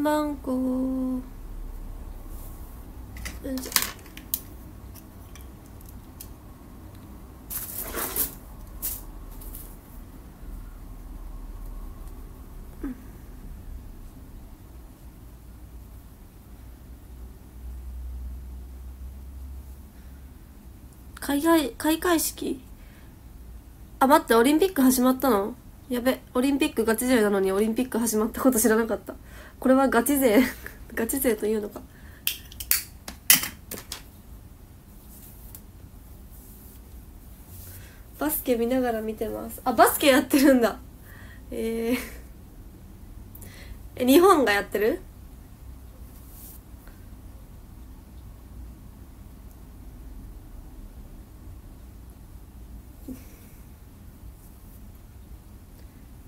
んばんこよいしょ海外開会式？あ待ってオリンピック始まったの？やべオリンピックガチ勢なのにオリンピック始まったこと知らなかった。これはガチ勢 ガチ勢というのか。バスケ見ながら見てます。あバスケやってるんだ。えー、え日本がやってる？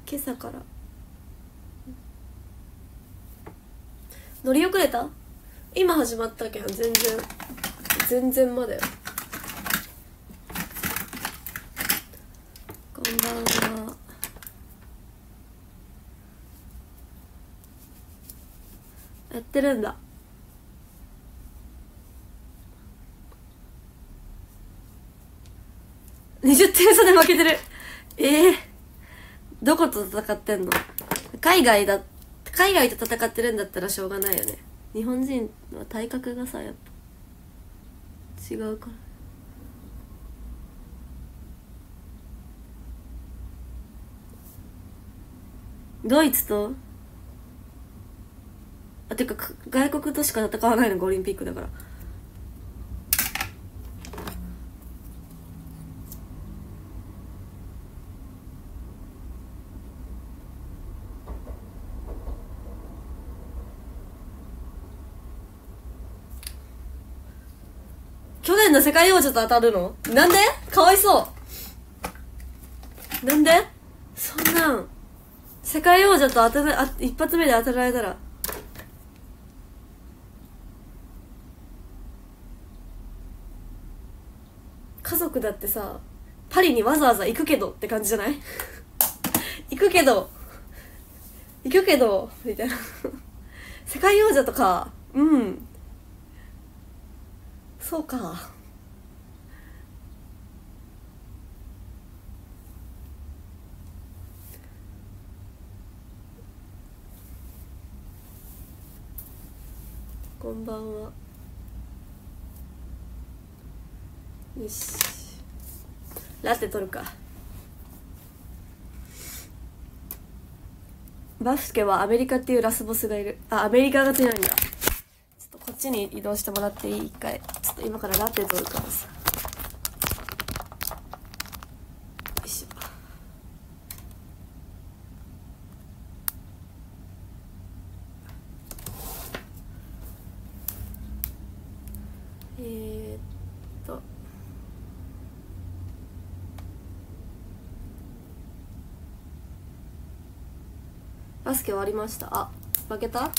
今朝から。乗り遅れた？今始まったけど全然。全然まだよ。こんばんは。やってるんだ。20点差で負けてる。ええー、どこと戦ってんの？海外だ海外と戦ってるんだったらしょうがないよね。日本人は体格がさやっぱ。違うから。ドイツと？あてか外国としか戦わないのがオリンピックだから。年の世界王者と当たるの？なんで？かわいそう。なんで？そんなん。世界王者と当てあ一発目で当てられたら。家族だってさパリにわざわざ行くけどって感じじゃない？行くけど。行くけど。みたいな。世界王者とか。うん。そうか。こんばんは。よし。ラテ取るか。バスケはアメリカっていうラスボスがいる。あアメリカが強いんだ。ちょっとこっちに移動してもらっていい？一回。ちょっと今からラテ取るからさよいしょえー、っとバスケ終わりました。あ負けた？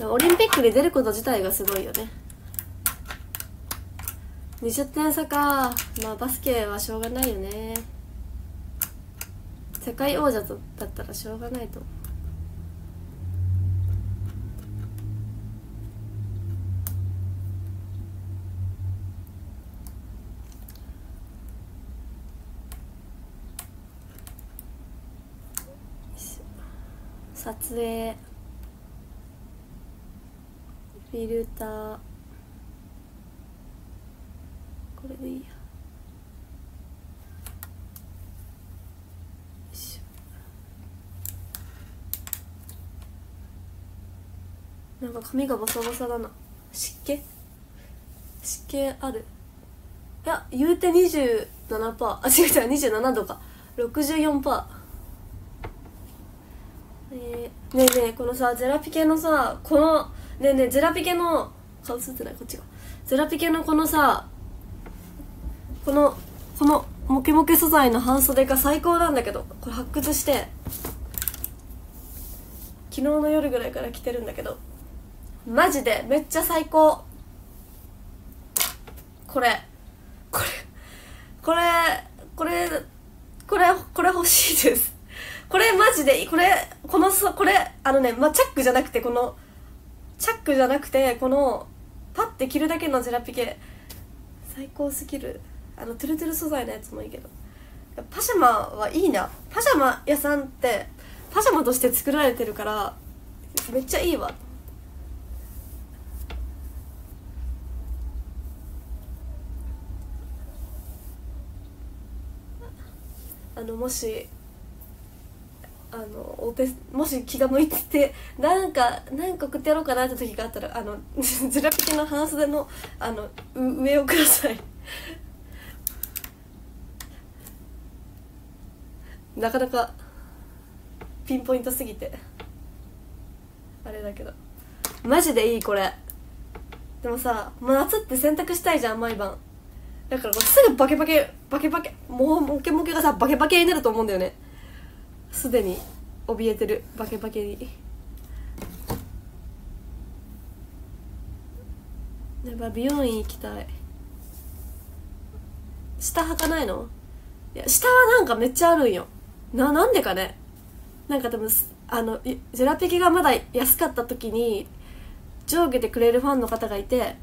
オリンピックに出ること自体がすごいよね。20点差か。まあバスケはしょうがないよね。世界王者だったらしょうがないと思う。撮影フィルターこれでいいや。いなんか髪がボサボサだな。湿気？湿気ある？いや言うて27%あ違う違う27度か。64%えー、ねえねえこのさゼラピケのさこのねえねえゼラピケの顔映ってないこっちが。ゼラピケのこのさこのこのモケモケ素材の半袖が最高なんだけどこれ発掘して。昨日の夜ぐらいから着てるんだけどマジでめっちゃ最高。これ。これこれこれこれこれ欲しいです。これマジでこれこのこれあのね、まあ、チャックじゃなくてこのチャックじゃなくてこのパッて着るだけのジェラピケ。最高すぎる。あのトゥルトゥル素材のやつもいいけど。パジャマはいいな。パジャマ屋さんってパジャマとして作られてるからめっちゃいいわ。あのもしあのお手もし気が向いててなんか何か送ってやろうかなって時があったらあの ジュラピケの半袖のあの上をください。なかなかピンポイントすぎて。あれだけど。マジでいいこれ。でもさ夏って洗濯したいじゃん毎晩。だからすぐバケバケバケバケもうモケモケがさバケバケになると思うんだよね。すでに怯えてる。バケバケに。やっぱ美容院行きたい。下履かないの？いや下はなんかめっちゃあるんよ。ななんでかね？なんか多分あのジェラピケがまだ安かった時に上下でくれるファンの方がいて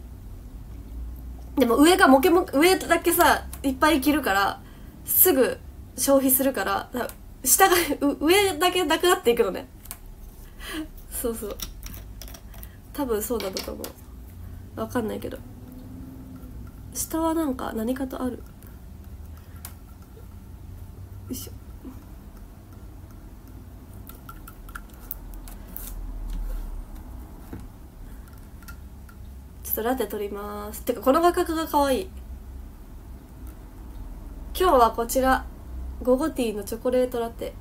でも上がモケモケ上だけさいっぱい着るからすぐ消費するから下が上だけなくなっていくのね。そうそう。多分そうだったと思う。分かんないけど。下はなんか何かとある。よいしょ。ちょっとラテ取ります。てかこの画角が可愛い。今日はこちら。ゴゴティーのチョコレートラテ。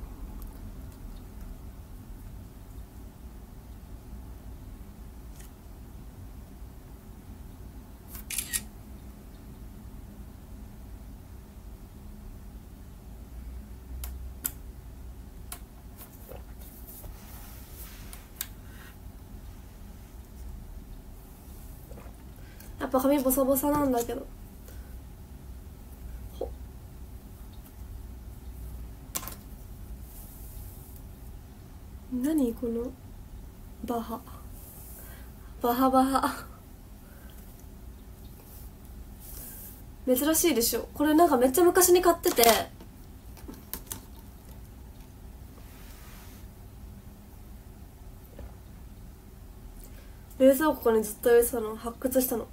やっぱ髪ボサボサなんだけど何このバハ。バハバハ。珍しいでしょ。これなんかめっちゃ昔に買ってて。冷蔵庫にずっと入れてたの。発掘したの。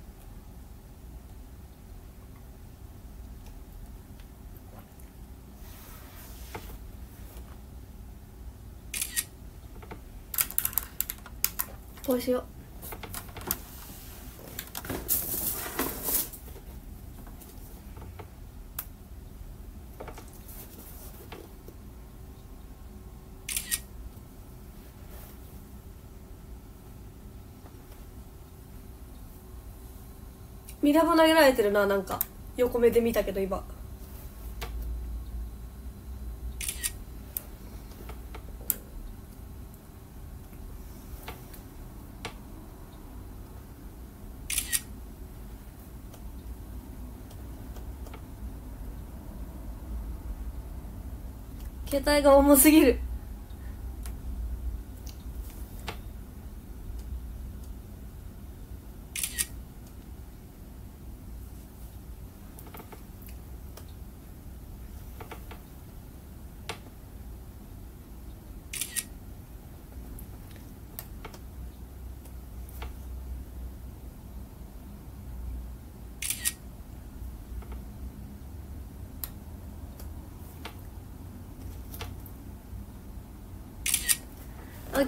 うしよう。ミラボ投げられてるななんか。横目で見たけど今。携帯が重すぎる。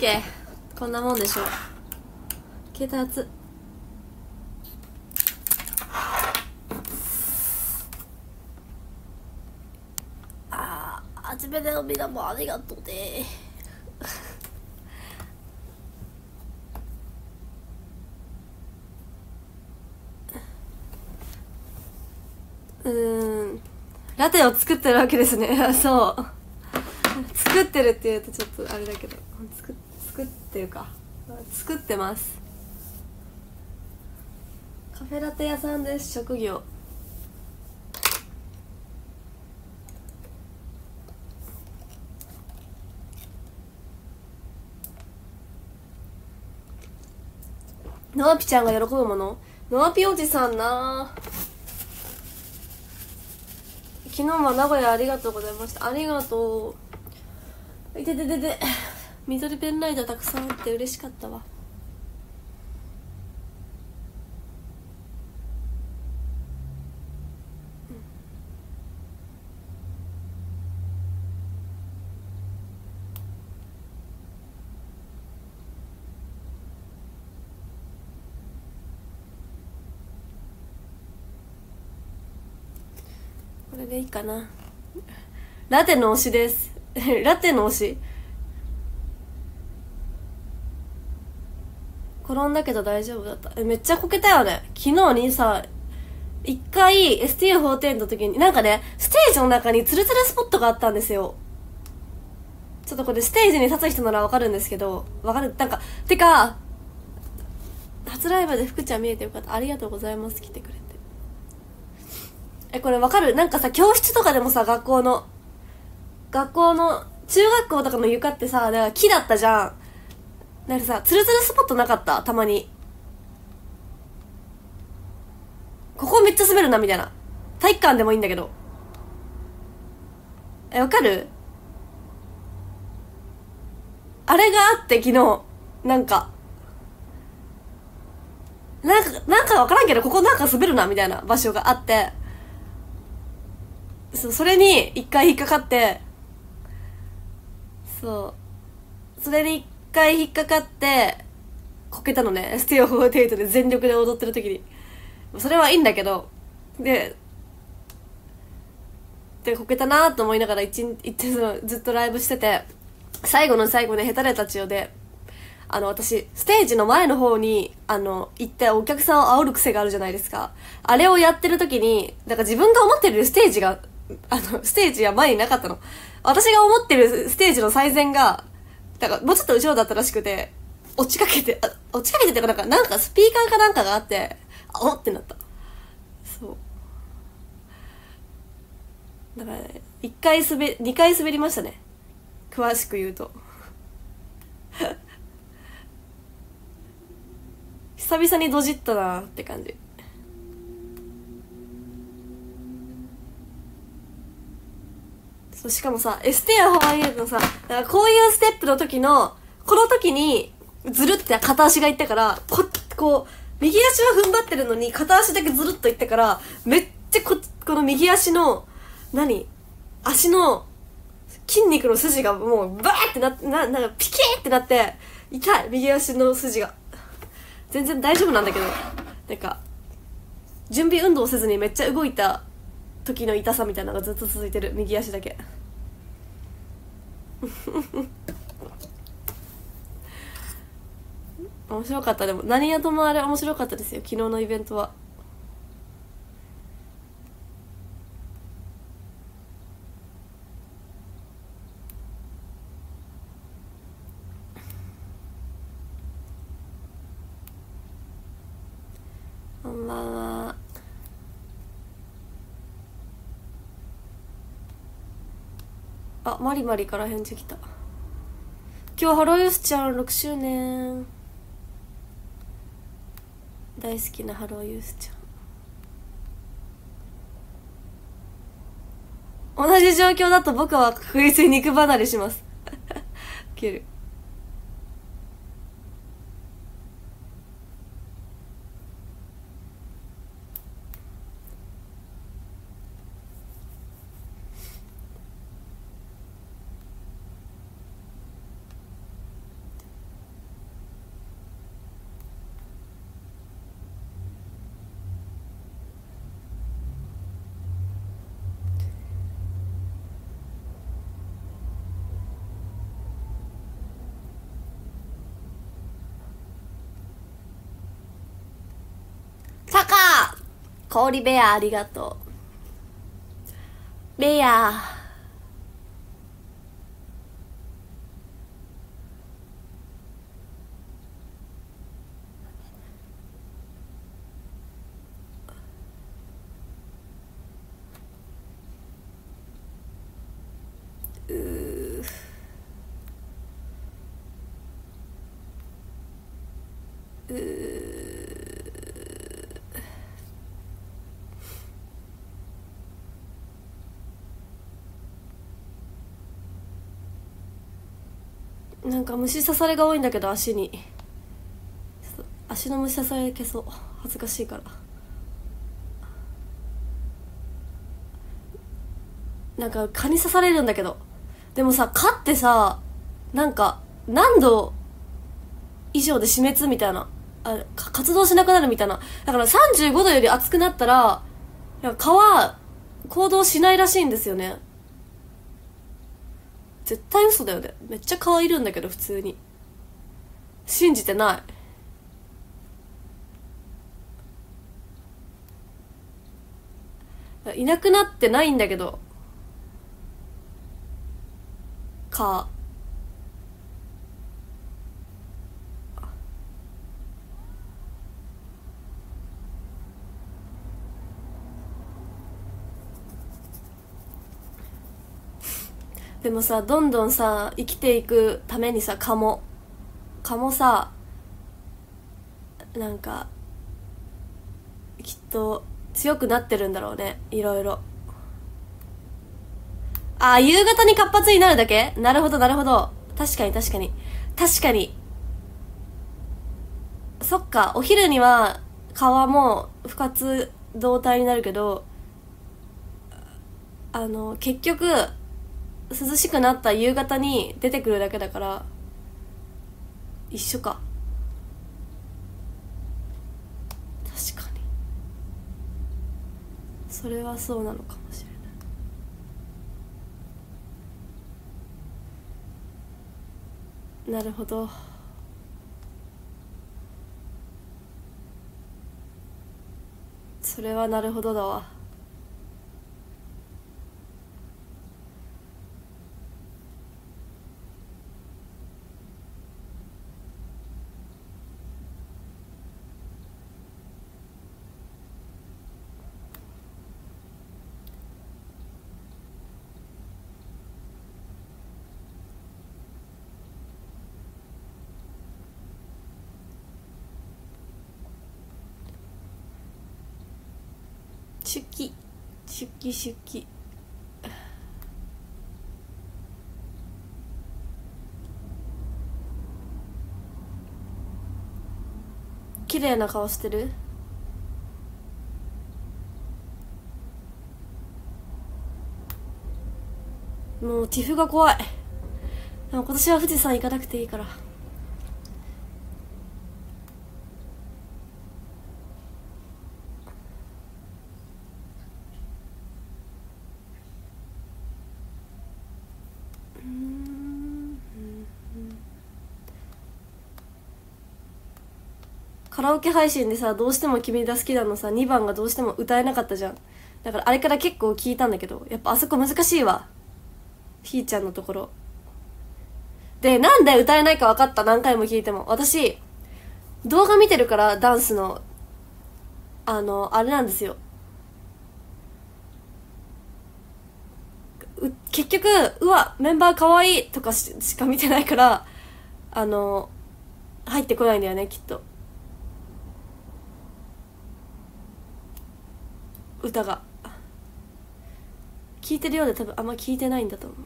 ケーこんなもんでしょう。携帯熱ああ初めてのみんなもありがとうね。うん。ラテを作ってるわけですね。そう。作ってるって言うとちょっとあれだけど。っていうか作ってます。カフェラテ屋さんです職業。のわぴちゃんが喜ぶもの？のわぴおじさんな。昨日は名古屋ありがとうございました。ありがとう。いてててて。緑ペンライトたくさんあって嬉しかったわ。これでいいかな。ラテの推しです。ラテの推し転んだけど大丈夫だった。えめっちゃこけたよね。昨日にさ一回 STU14 の時になんかねステージの中にツルツルスポットがあったんですよ。ちょっとこれステージに立つ人ならわかるんですけどわかる？なんかてか初ライブで福ちゃん見えてよかった。ありがとうございます。来てくれて。え、これわかる？なんかさ、教室とかでもさ、学校の、学校の、中学校とかの床ってさ、なんか木だったじゃん。なんかさ、ツルツルスポットなかった？たまに。ここめっちゃ滑るな、みたいな。体育館でもいいんだけど。え、わかる？あれがあって、昨日。なんか。なんか、なんかわからんけど、ここなんか滑るな、みたいな場所があって。そう、それに一回引っかかって、そう。それに回引っかかって、こけたのね。スティオ48で全力で踊ってる時に。それはいいんだけど、で、で、こけたなと思いながら一日、そのずっとライブしてて、最後の最後でヘタレたちよで、あの、私、ステージの前の方に、あの、行ってお客さんを煽る癖があるじゃないですか。あれをやってる時に、なんか自分が思ってるステージが、あの、ステージや前になかったの。私が思ってるステージの最善が、だからもうちょっと後ろだったらしくて、落ちかけて、あ落ちかけてってなんか、なんかスピーカーかなんかがあって、あおってなった。そう。だからね、一回滑、二回滑りましたね。詳しく言うと。久々にドジったなって感じ。そうしかもさ、エステアハワイアンのさ、だかこういうステップの時の、この時に、ずるって片足がいったから、こ、こう、右足は踏ん張ってるのに、片足だけずるっといったから、めっちゃこ、この右足の、何足の筋肉の筋がもう、バーってな、な、なんかピキーってなって、痛い右足の筋が。全然大丈夫なんだけど、なんか、準備運動せずにめっちゃ動いた時の痛さみたいなのがずっと続いてる。右足だけ。面白かった。でも何やともあれ面白かったですよ。昨日のイベントは。こんばんは。あマリマリから返事来た。今日ハローユースちゃん6周年。大好きなハローユースちゃん。同じ状況だと僕は確実に肉離れします。ウケるタカ氷ベアありがとうベアうーうーなんか虫刺されが多いんだけど足に。足の虫刺され消そう。恥ずかしいから。なんか蚊に刺されるんだけど。でもさ蚊ってさなんか何度以上で死滅みたいな。あ活動しなくなるみたいな。だから35度より熱くなったら蚊は行動しないらしいんですよね。絶対嘘だよね。めっちゃ顔いるんだけど普通に。信じてない。いなくなってないんだけど。顔でもさどんどんさ生きていくためにさ蚊も蚊もさなんかきっと強くなってるんだろうね。いろいろ。ああ夕方に活発になるだけ？なるほどなるほど。確かに確かに。確かに。そっかお昼には蚊も不活動体になるけどあの結局涼しくなった夕方に出てくるだけだから一緒か。確かに。それはそうなのかもしれない。なるほど。それはなるほどだわ出勤出勤出勤綺麗な顔してる？もうティフが怖い。今年は富士山行かなくていいから。カラオケ配信でさどうしても君が好きなのさ2番がどうしても歌えなかったじゃん。だからあれから結構聞いたんだけどやっぱあそこ難しいわ。ひーちゃんのところ。でなんで歌えないか分かった？何回も聞いても。私動画見てるからダンスのあのあれなんですよ。結局うわメンバーかわいいとかしか見てないからあの入ってこないんだよねきっと。歌が。聞いてるようで多分あんま聞いてないんだと思う。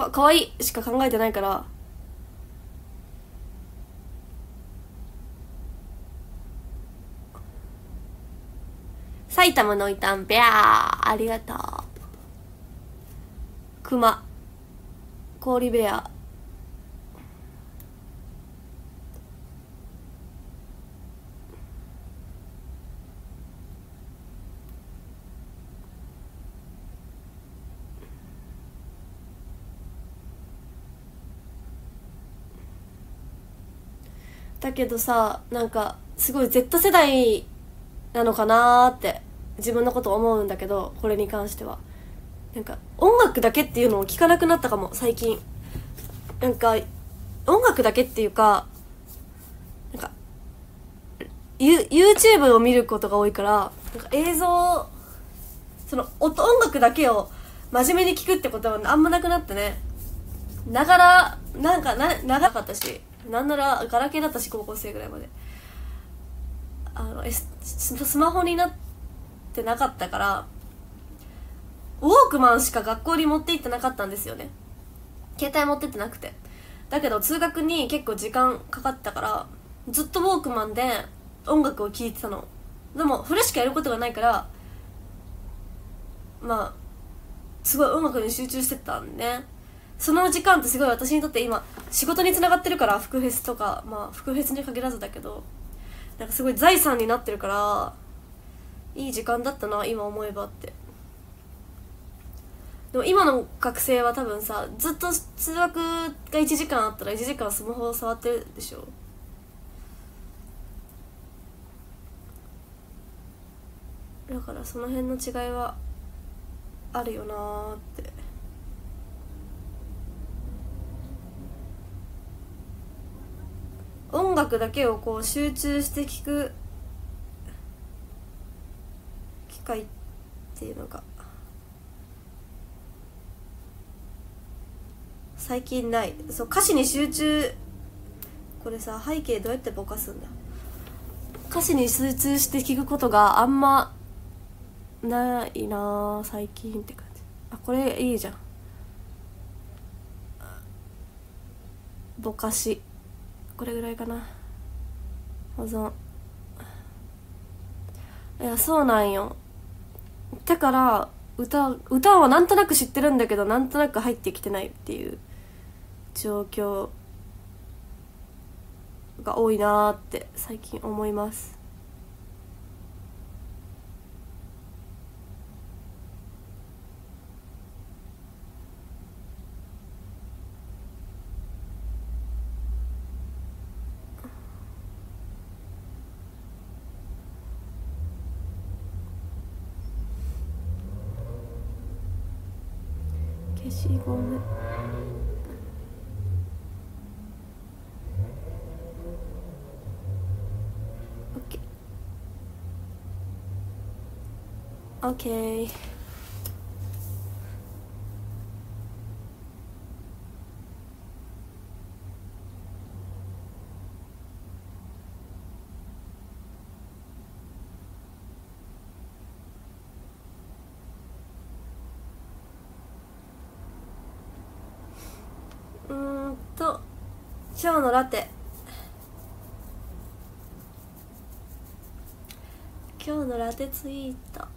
あ可愛い。しか考えてないから。埼玉のいたんべゃありがとう。熊。氷ベアだけどさなんかすごい Z 世代なのかなって自分のこと思うんだけどこれに関しては。なんか音楽だけっていうのを聞かなくなったかも最近。なんか音楽だけっていうかなんか YouTube を見ることが多いからなんか映像その音音楽だけを真面目に聞くってことはあんまなくなってね。ながらなんかな長かったし。なんならガラケーだったし高校生ぐらいまで。あのスマホになってなかったからウォークマンしか学校に持って行ってなかったんですよね。携帯持ってってなくて。だけど通学に結構時間かかったからずっとウォークマンで音楽を聴いてたの。でもフルしかやることがないからまあすごい音楽に集中してたんでねその時間ってすごい私にとって今仕事につながってるから福フェスとかまあ福フェスに限らずだけどなんかすごい財産になってるからいい時間だったな今思えばって。でも今の学生は多分さずっと通学が1時間あったら1時間スマホを触ってるでしょ。だからその辺の違いはあるよなーって。音楽だけをこう集中して聴く機会っていうのが最近ない。そう歌詞に集中これさ背景どうやってぼかすんだ？歌詞に集中して聴くことがあんまないな最近って感じ。あこれいいじゃん。ぼかし。これぐらいかな。保存。いやそうなんよ。だから歌歌はなんとなく知ってるんだけどなんとなく入ってきてないっていう状況が多いなーって最近思います消しゴムオッケーオッケーうんと今日のラテ今日のラテツイート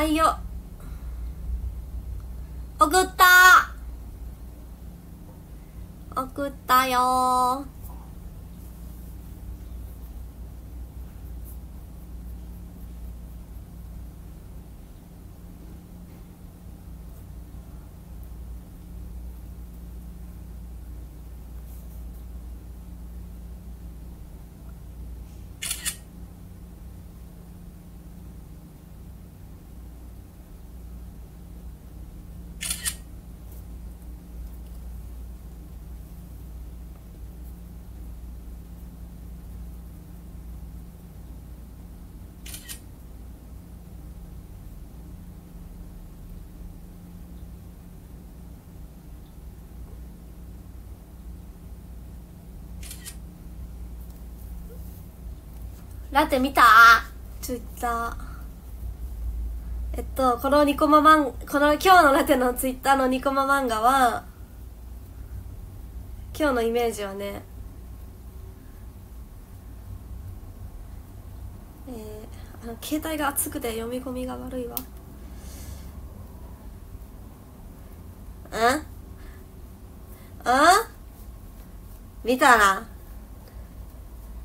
あいよ送った。送ったよラテ見た？ツイッター。えっとこのニコマ漫この今日のラテのツイッターのニコマ漫画は今日のイメージはねえー、あの携帯が熱くて読み込みが悪いわ。うん？うん？見たな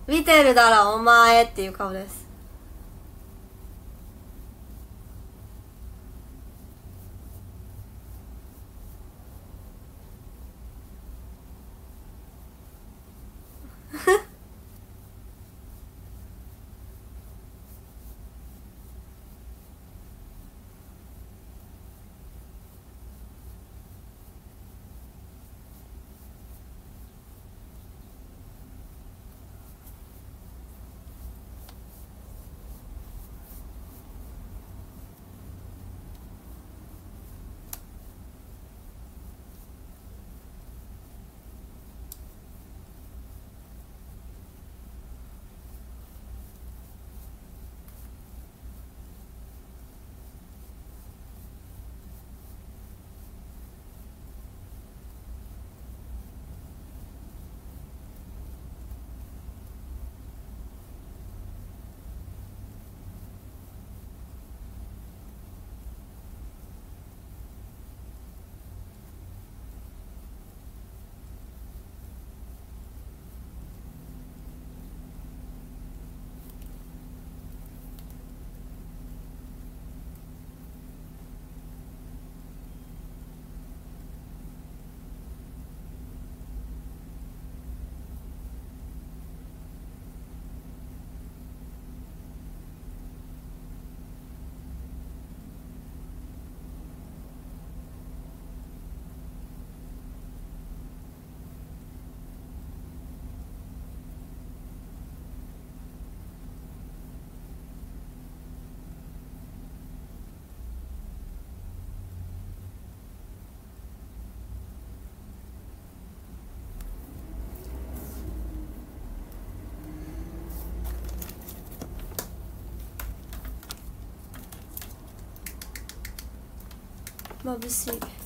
見てるだろお前っていう顔です。眩しい。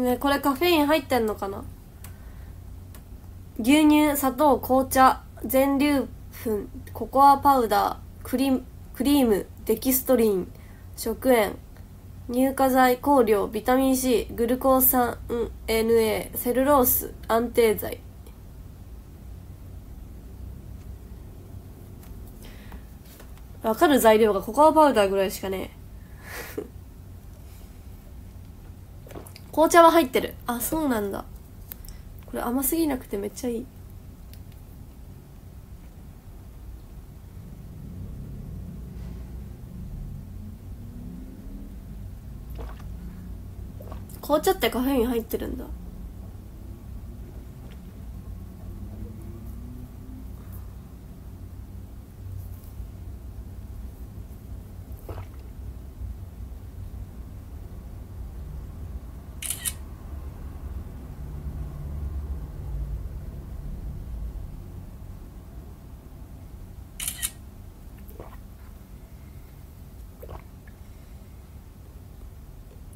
ねこれカフェイン入ってんのかな？牛乳砂糖紅茶全粒粉ココアパウダークリクリームデキストリン食塩乳化剤香料ビタミン C グルコー酸 NA セルロース安定剤。わかる材料がココアパウダーぐらいしかねえ。紅茶は入ってる。あそうなんだ。これ甘すぎなくてめっちゃいい。紅茶ってカフェイン入ってるんだ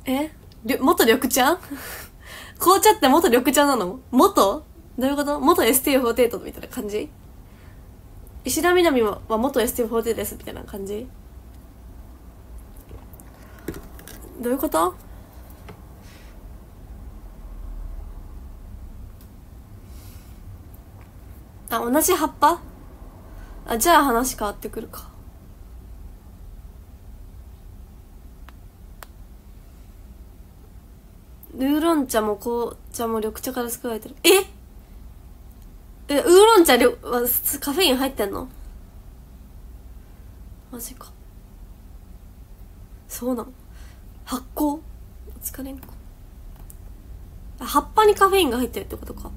えり元緑茶？紅茶って元緑茶なの？元？どういうこと？元 ST48 みたいな感じ？石田みなみは元 ST48 ですみたいな感じ？どういうこと？あ同じ葉っぱ？あじゃあ話変わってくるか。ウーロン茶も紅茶も緑茶から作られてる。え？えウーロン茶はカフェイン入ってんの？マジか。そうなの。発酵？お疲れんか。葉っぱにカフェインが入ってるってことか。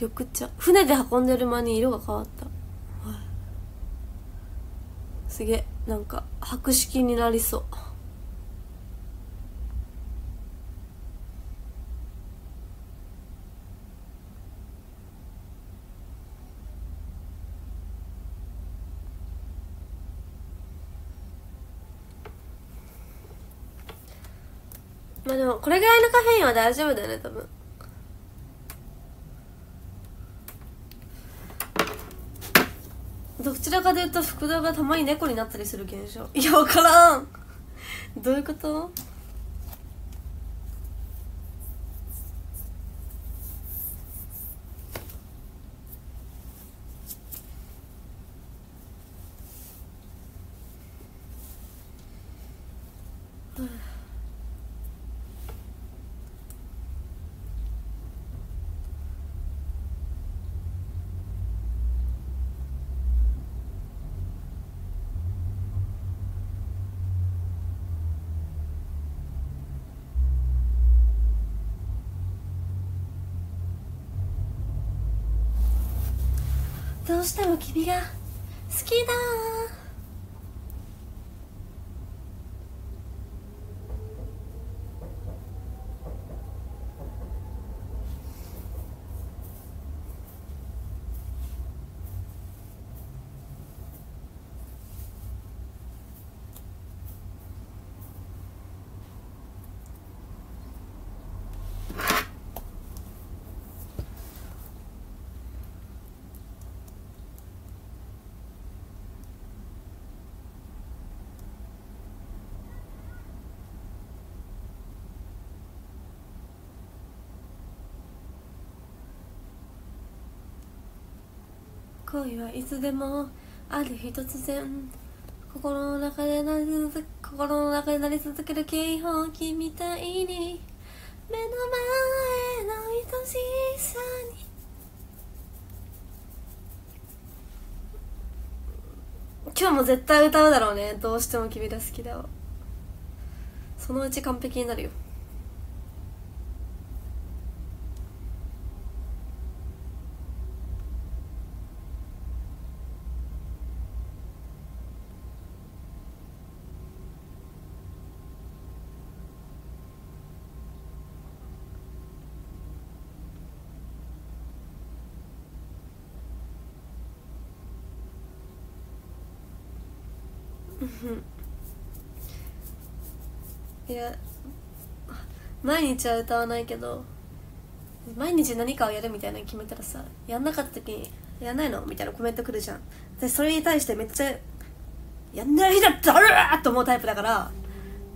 緑茶。船で運んでる間に色が変わった、すげえ。なんか白色になりそう。まあでもこれぐらいのカフェインは大丈夫だよね多分。どちらかというと福田がたまに猫になったりする現象。いや分からん。どういうこと？どうしても君が好きだ恋はいつでもある日突然心の中で鳴り続け心の中で鳴り続ける警報器みたいに目の前の愛しさに。今日も絶対歌うだろうね。どうしても君が好きだわ。そのうち完璧になるよいや毎日は歌わないけど毎日何かをやるみたいなの決めたらさやんなかった時に「やんないの?」みたいなコメントくるじゃん私それに対してめっちゃ「やんない日だったら!」と思うタイプだから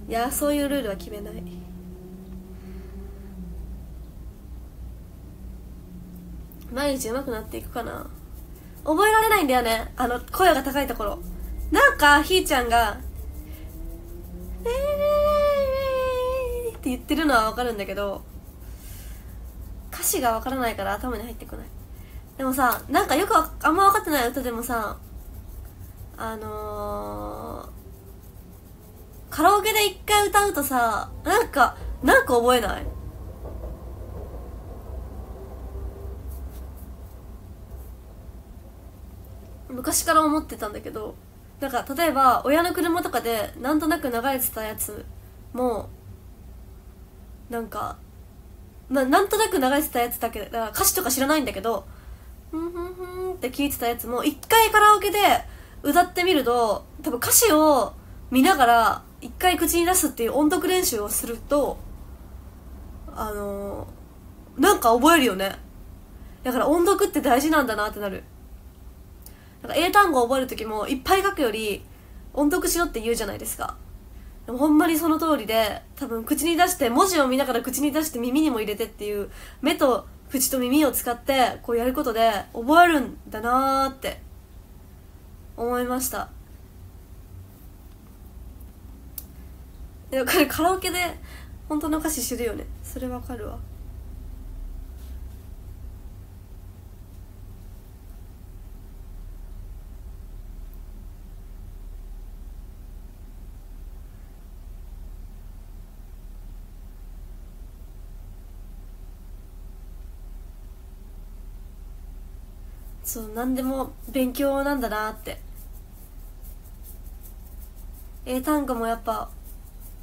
いやそういうルールは決めない毎日上手くなっていくかな覚えられないんだよねあの声が高いところなんかひーちゃんが「って言ってるのはわかるんだけど歌詞がわからないから頭に入ってこない。でもさなんかよくあんま分かってない歌でもさあのー、カラオケで一回歌うとさなんかなんか覚えない？昔から思ってたんだけどなんか例えば親の車とかでなんとなく流れてたやつもなんかまあなんとなく流れてたやつだけだから歌詞とか知らないんだけどふんふんふんって聞いてたやつも一回カラオケで歌ってみると多分歌詞を見ながら一回口に出すっていう音読練習をするとあのー、なんか覚えるよね。だから音読って大事なんだなってなる。なんか英単語を覚える時もいっぱい書くより音読しろって言うじゃないですか。でもほんまにその通りで多分口に出して文字を見ながら口に出して耳にも入れてっていう目と口と耳を使ってこうやることで覚えるんだなーって思いました。これカラオケで本当の歌詞知るよね。それわかるわ。そう何でも勉強なんだなって。英単語もやっぱ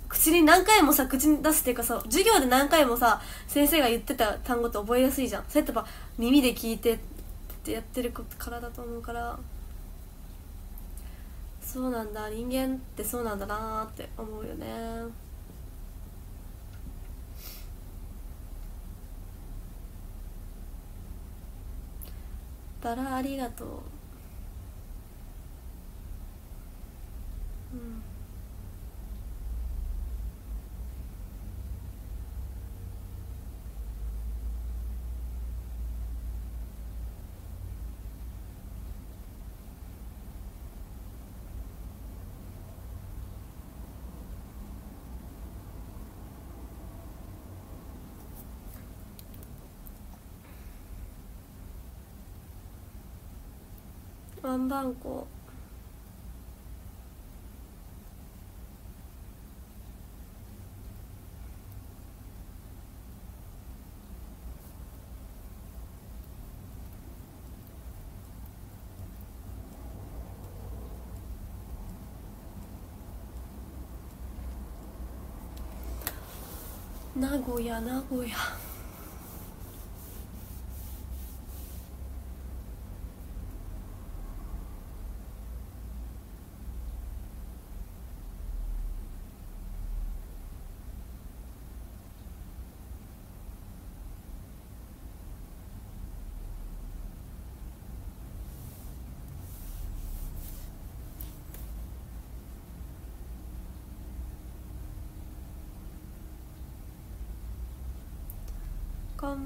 口に何回もさ口に出すっていうかさ授業で何回もさ先生が言ってた単語って覚えやすいじゃん。そうやってやっぱ耳で聞いてってやってるからだと思うから。そうなんだ人間ってそうなんだなって思うよね。バラありがとう。うん。ワンバンコ名古屋名古屋。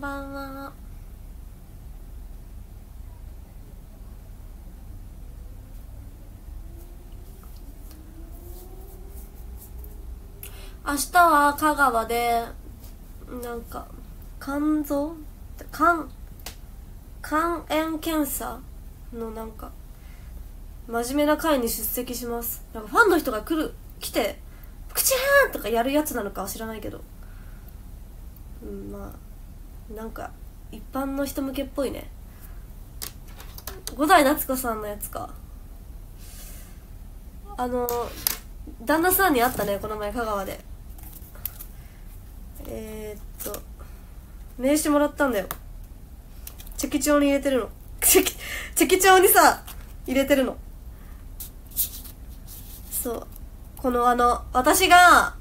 んばんは。明日は香川でなんか肝臓？肝肝炎検査のなんか真面目な会に出席します。なんかファンの人が来る来て「口知ーん!」とかやるやつなのかは知らないけど。うんまあ。なんか一般の人向けっぽいね。五代夏子さんのやつか。あの旦那さんに会ったねこの前香川で。えー、っと名刺もらったんだよ。チェキ帳に入れてるの。チェキチェキ帳にさ入れてるの。そう。このあの私が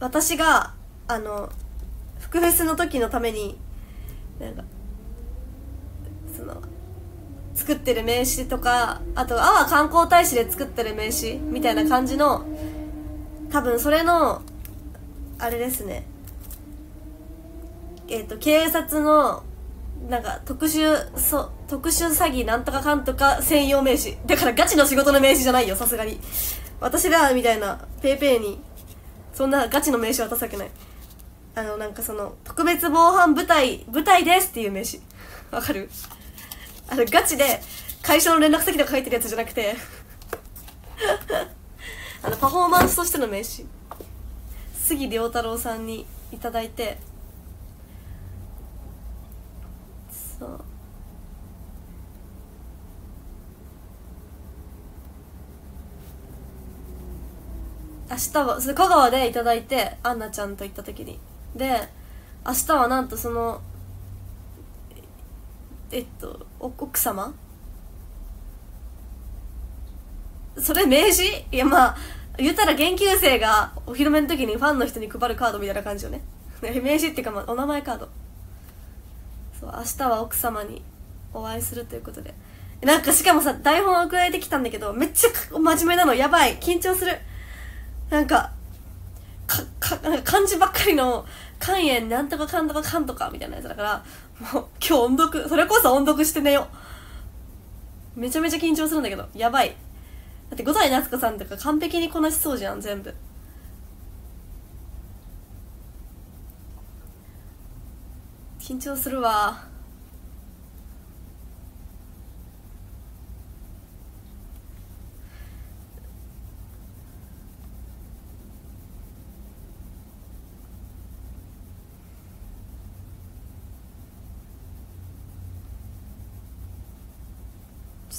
私があの福フェスの時のためになんかその作ってる名刺とかあと阿波観光大使で作ってる名刺みたいな感じの多分それのあれですね。えっ、ー、と警察のなんか特殊そ特殊詐欺なんとかかんとか専用名刺。だからガチの仕事の名刺じゃないよさすがに。私らみたいなペイペイにそんなガチの名刺渡すわけない。あの、なんかその、特別防犯部隊、部隊ですっていう名刺。わかる？あの、ガチで、会社の連絡先とか書いてるやつじゃなくて あの、パフォーマンスとしての名刺。杉良太郎さんにいただいて、そう。明日は、それ香川でいただいて、アンナちゃんと行った時に。で明日はなんとそのえっと奥様？それ名刺いやまあ言ったら研究生がお披露目の時にファンの人に配るカードみたいな感じよね。名刺っていうかまあお名前カード。そう明日は奥様にお会いするということで。なんかしかもさ台本送られてきたんだけどめっちゃ真面目なの。やばい。緊張する。なんかか、か、か、か、なんか漢字ばっかりの、肝炎なんとかかんとかかんとかみたいなやつだから、もう今日音読、それこそ音読して寝よ。めちゃめちゃ緊張するんだけど、やばい。だって五代夏子さんとか完璧にこなしそうじゃん、全部。緊張するわ。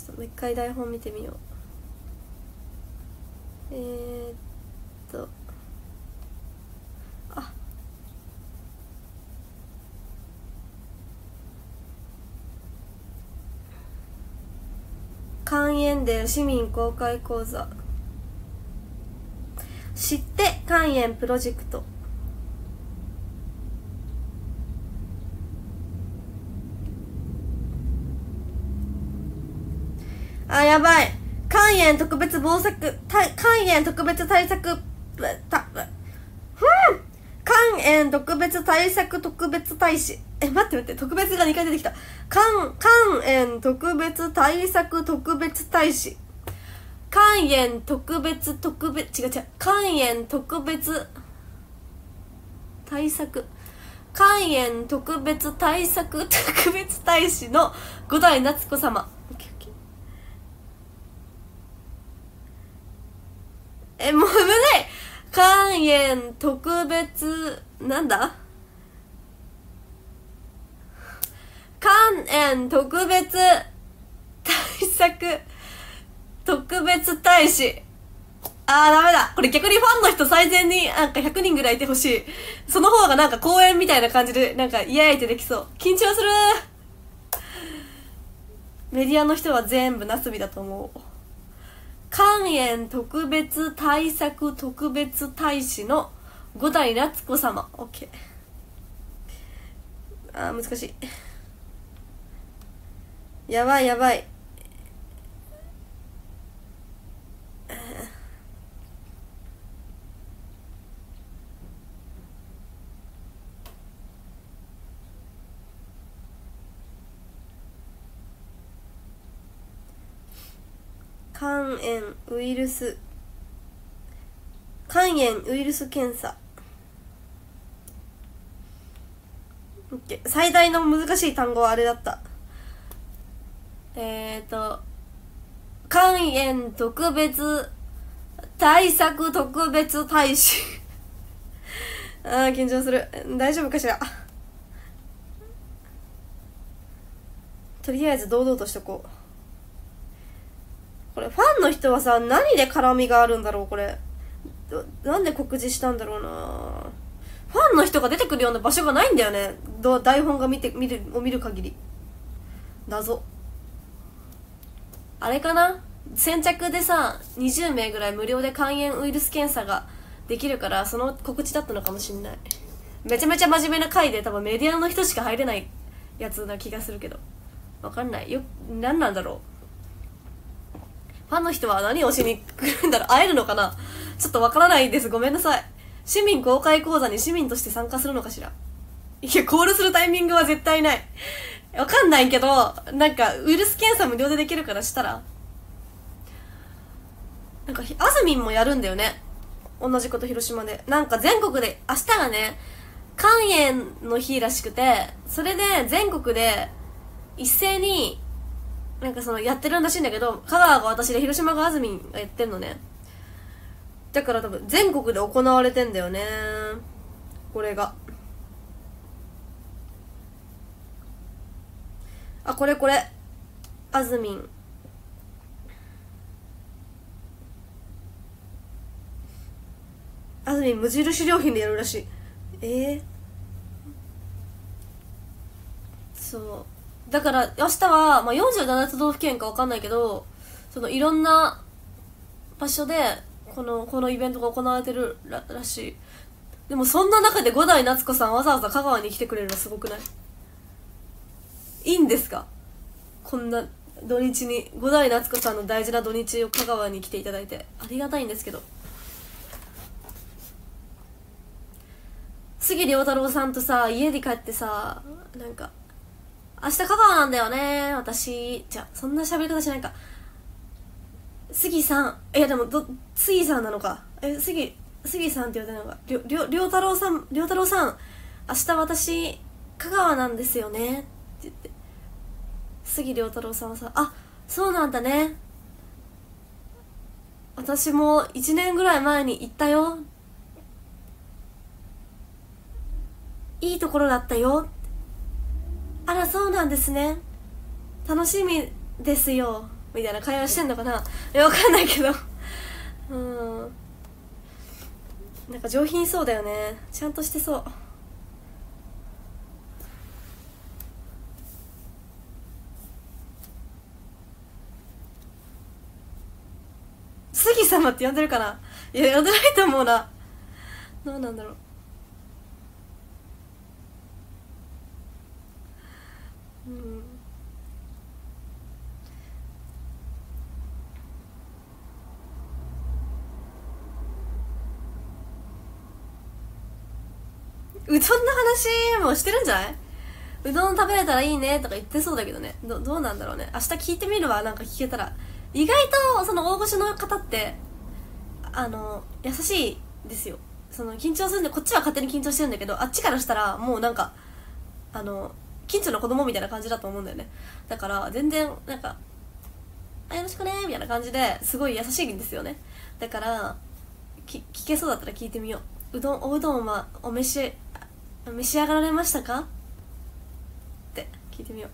もう一回台本見てみよう。えー、っと。あ。肝炎伝市民公開講座。知って肝炎プロジェクト。あ、やばい。肝炎特別防作、肝炎特別対策、た、ふん肝炎特別対策特別大使。え、待って待って、特別が2回出てきた。肝、肝炎特別対策特別大使。肝炎特別特別、違う違う。肝炎特別対策。肝炎特別対策特別大使の五代夏子様。え、もう危ない肝炎特別、なんだ？肝炎特別対策特別大使。あーダメだ。これ逆にファンの人最善になんか100人ぐらいいてほしい。その方がなんか公演みたいな感じでなんかイエーイってできそう。緊張するメディアの人は全部なすびだと思う。肝炎特別対策特別大使の五代夏子様。OK あー難しい。やばいやばい。肝炎ウイルス。肝炎ウイルス検査。OK 最大の難しい単語はあれだった。えっ、ー、と肝炎特別対策特別大使。ああ緊張する。大丈夫かしら？とりあえず堂々としとこう。これファンの人はさ何で絡みがあるんだろうこれ。なんで告示したんだろうな。ファンの人が出てくるような場所がないんだよね。台本が見て見るを見る限り。謎。あれかな？先着でさ20名ぐらい無料で肝炎ウイルス検査ができるからその告知だったのかもしんない。めちゃめちゃ真面目な回で多分メディアの人しか入れないやつな気がするけど。わかんない。よ何なんだろう？ファンの人は何をしに来るんだろう？会えるのかな？ちょっとわからないんです。ごめんなさい。市民公開講座に市民として参加するのかしら？いやコールするタイミングは絶対ない。わかんないけどなんかウイルス検査無料でできるからしたら。なんかあずみんもやるんだよね。同じこと広島で。なんか全国で明日がね肝炎の日らしくてそれで全国で一斉になんかそのやってるらしいんだけど香川が私で広島があずみんがやってるのね。だから多分全国で行われてんだよね。これが。あこれこれ。あずみんあずみん無印良品でやるらしい。ええー、そう。だから明日は、まあ、47都道府県か分かんないけどそのいろんな場所でこのこのイベントが行われてるららしい。でもそんな中で五代夏子さんわざわざ香川に来てくれるのすごくない？いいんですか？こんな土日に五代夏子さんの大事な土日を香川に来ていただいてありがたいんですけど。杉良太郎さんとさ家に帰ってさなんか明日香川なんだよね私。じゃそんな喋り方しないか。杉さん。いやでもど杉さんなのか。え杉杉さんって言われたのかりょりょ良太郎さん良太郎さん。明日私香川なんですよね。って言って。杉良太郎さんはさあそうなんだね。私も1年ぐらい前に行ったよ。いいところだったよ。あらそうなんですね。楽しみですよ。みたいな会話してんのかな。わかんないけど。うん。なんか上品そうだよね。ちゃんとしてそう。杉様って呼んでるかな。いや呼んでないと思うな。どうなんだろう。うん。うどんの話もしてるんじゃない？うどん食べれたらいいねとか言ってそうだけどね。どどうなんだろうね。明日聞いてみるわなんか聞けたら。意外とその大御所の方ってあの優しいですよ。その緊張するんでこっちは勝手に緊張してるんだけどあっちからしたらもうなんかあの近所の子供みたいな感じだと思うんだよね。だから全然なんか「あよろしくね」みたいな感じですごい優しいんですよね。だから聞けそうだったら聞いてみよう。うどんおうどんはお召し召し上がられましたか？って聞いてみよ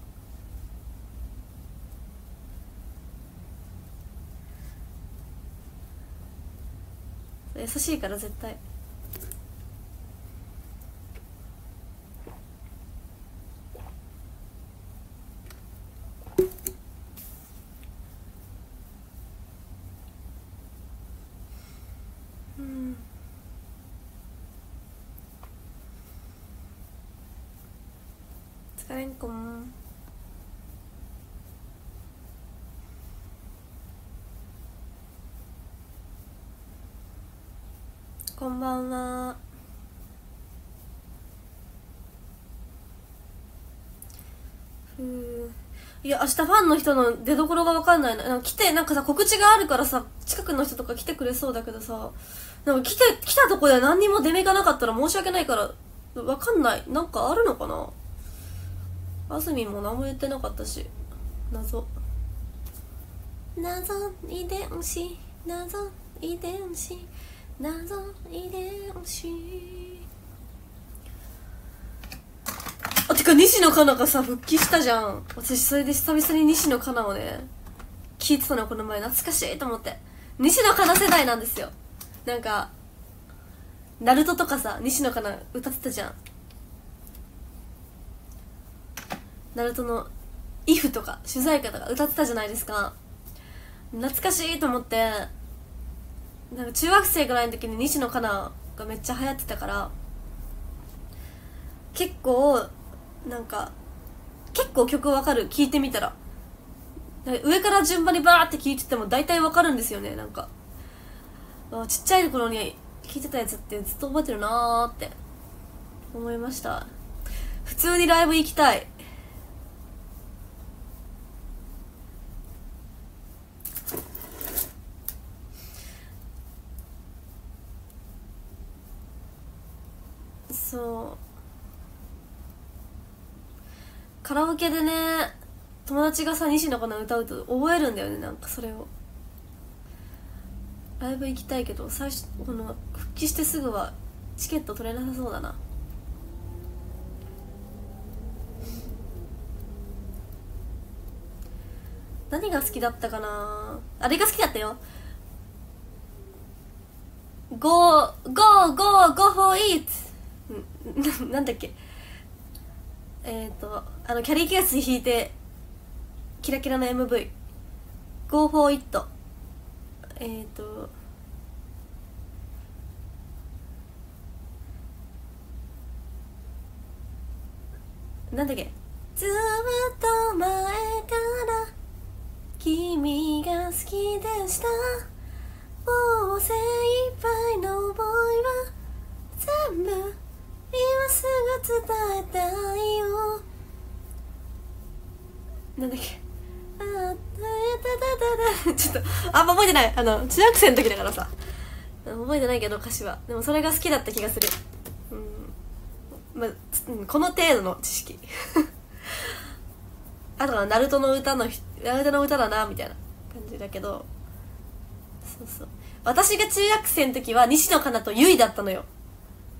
う。優しいから絶対。れんこんこんばんはふういや明日ファンの人の出所が分かんないな。来てなんかさ告知があるからさ近くの人とか来てくれそうだけどさ。なんか来て来たとこで何にも出目がなかったら申し訳ないから分かんない。なんかあるのかな？あずみんも何も言ってなかったし。謎。謎遺伝子。謎遺伝子。謎遺伝子。あてか西野カナがさ復帰したじゃん。私それで久々に西野カナをね聞いてたのこの前懐かしいと思って。西野カナ世代なんですよ。なんかナルトとかさ西野カナ歌ってたじゃんナルトの「イフとか主題歌とか歌ってたじゃないですか。懐かしいと思って。なんか中学生ぐらいの時に西野カナがめっちゃ流行ってたから。結構なんか結構曲わかる。聞いてみたら。上から順番にバーって聞いてても大体わかるんですよねなんか。ちっちゃい頃に聞いてたやつってずっと覚えてるなーって思いました。普通にライブ行きたい。そう。カラオケでね友達がさ西野カナ歌うと覚えるんだよねなんかそれを。ライブ行きたいけど最初この復帰してすぐはチケット取れなさそうだな。何が好きだったかな？あれが好きだったよ。Go, go, go, go for it! なんだっけ？えっ、ー、とあのキャリーケース引いてキラキラの MV Go for it えっ、ー、となんだっけ？ずっと前から君が好きでした。もう精一杯の想いは全部今すぐ伝えたいよ。なんだっけ？あたたたた ちょっとあんま覚えてない。あの中学生の時だからさ。覚えてないけど歌詞は。でもそれが好きだった気がする。うん。まあこの程度の知識。あとはナルトの歌のナルトの歌だなみたいな感じだけど。そうそう。私が中学生の時は西野カナとゆいだったのよ。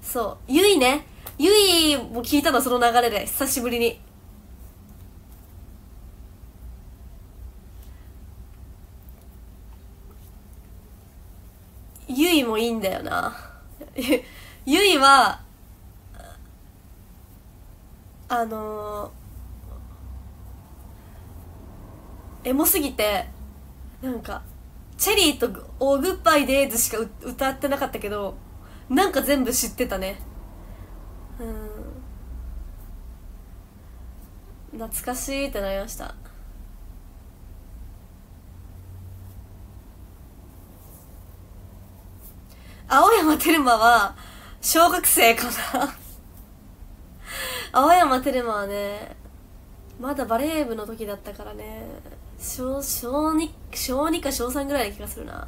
そう。ゆいね。ゆいも聞いたのその流れで。久しぶりに。ゆいもいいんだよな。ゆいはあのー、エモすぎてなんかチェリーと「オーグッバイデーズ」しか歌ってなかったけどなんか全部知ってたね。うん。懐かしいってなりました。青山テルマは小学生かな。青山テルマはねまだバレー部の時だったからね。小小2小2か小3ぐらいな気がするな。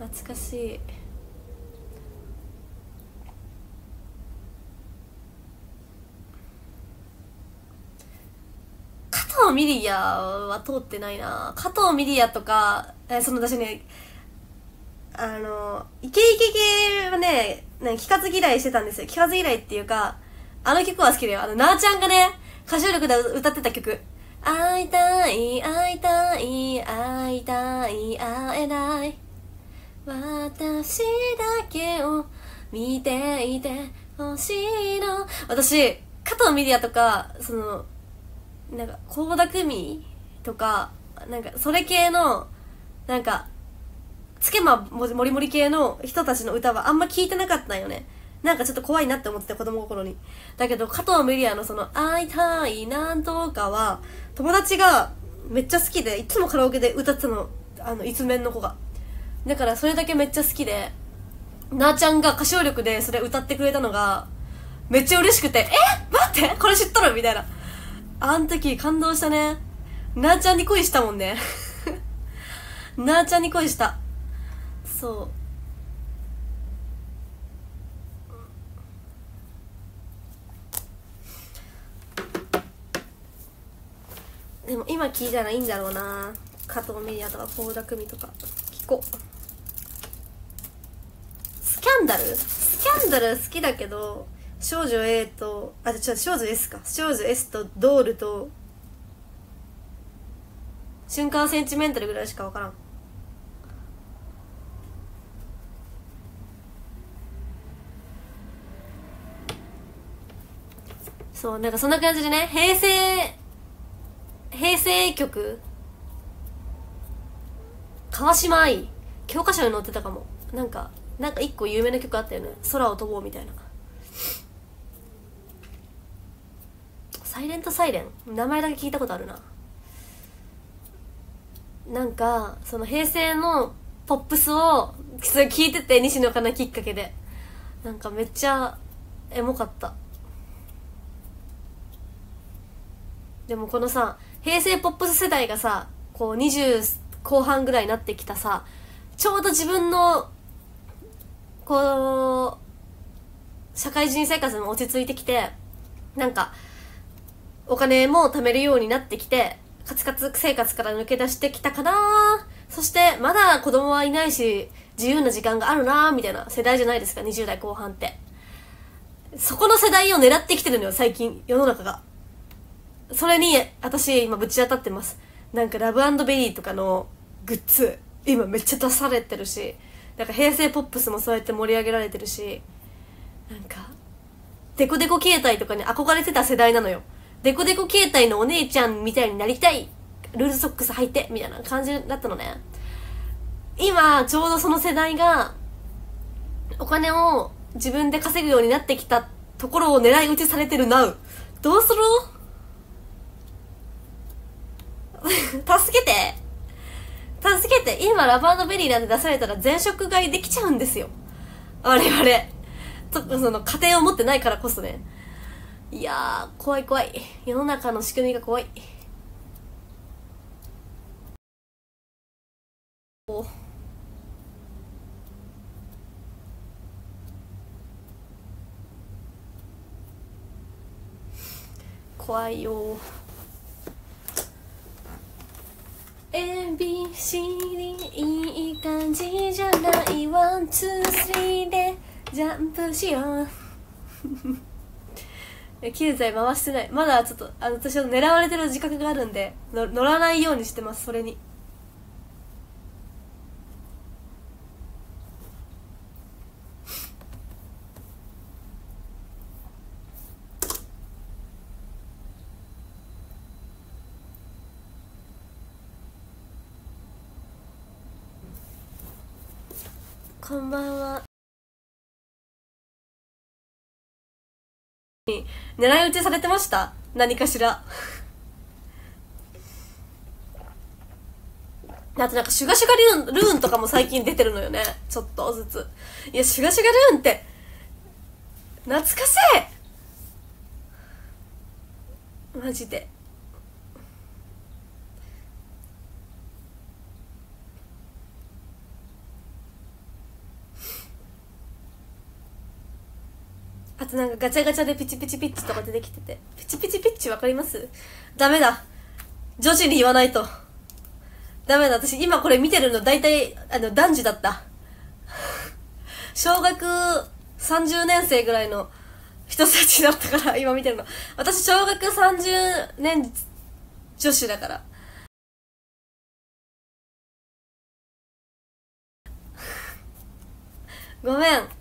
懐かしい。加藤ミリアは通ってないな。加藤ミリアとかえその私ねあのイケイケ系はねね聞かず嫌いしてたんですよ。聞かず嫌いっていうかあの曲は好きだよ。あのなーちゃんがね歌唱力で歌ってた曲。会いたい会いたい会いたい会えない。私だけを見ていてほしいの。私加藤ミリアとかそのなんか倖田來未とかなんかそれ系のなんかつけまもりもり系の人たちの歌はあんま聞いてなかったんよね。なんかちょっと怖いなって思ってた子供心に。だけど加藤ミリアのその「会いたいなんとか」は友達がめっちゃ好きでいつもカラオケで歌ってたの。あの一面の子が。だからそれだけめっちゃ好きでなーちゃんが歌唱力でそれ歌ってくれたのがめっちゃ嬉しくて、え？待ってこれ知っとる？みたいな。あん時感動したね。なーちゃんに恋したもんね。なーちゃんに恋した。そう。でも今聞いたらいいんだろうな加藤メディアとか倖田來未とか聞こうスキャンダル？スキャンダル好きだけど少女 A とあちょ少女 S か。少女 S とドールと瞬間センチメンタルぐらいしか分からん。そうなんかそんな感じでね平成平成曲川島愛教科書に載ってたかも。なんかなんか一個有名な曲あったよね。空を飛ぼうみたいな。サイレントサイレン名前だけ聞いたことあるな。なんかその平成のポップスを聞いてて西野カナきっかけで。なんかめっちゃエモかった。でもこのさ平成ポップス世代がさこう20後半ぐらいになってきたさちょうど自分のこう社会人生活も落ち着いてきてなんかお金も貯めるようになってきてカツカツ生活から抜け出してきたかな。そしてまだ子供はいないし自由な時間があるなみたいな世代じゃないですか20代後半って。そこの世代を狙ってきてるのよ最近世の中が。それに私今ぶち当たってます。なんかラブベリーとかのグッズ今めっちゃ出されてるしなんか平成ポップスもそうやって盛り上げられてるしなんかデコデコ携帯とかに憧れてた世代なのよ。デコデコ携帯のお姉ちゃんみたいになりたい。ルーズソックス履いてみたいな感じだったのね。今ちょうどその世代がお金を自分で稼ぐようになってきたところを狙い撃ちされてるなうどうする？助けて！助けて今ラバーベリーなんて出されたら全食買いできちゃうんですよ。我々。とその家庭を持ってないからこそね。いやー怖い怖い。世の中の仕組みが怖い。怖いよ ABCD いい感じじゃない one two three でジャンプしよう。経済回してない。まだちょっとあの私は狙われてる自覚があるんで乗らないようにしてますそれに。こんばんは。狙い撃ちされてました？何かしら。あとなんかシュガシュガルーンルーンとかも最近出てるのよね。ちょっとずつ。いやシュガシュガルーンって懐かしい！マジで。あとなんかガチャガチャでピチピチピッチとか出てきてて。ピチピチピッチわかります？ダメだ。女子に言わないと。ダメだ。私今これ見てるの大体あの男児だった。小学30年生ぐらいの人たちだったから今見てるの。私小学30年女子だから。ごめん。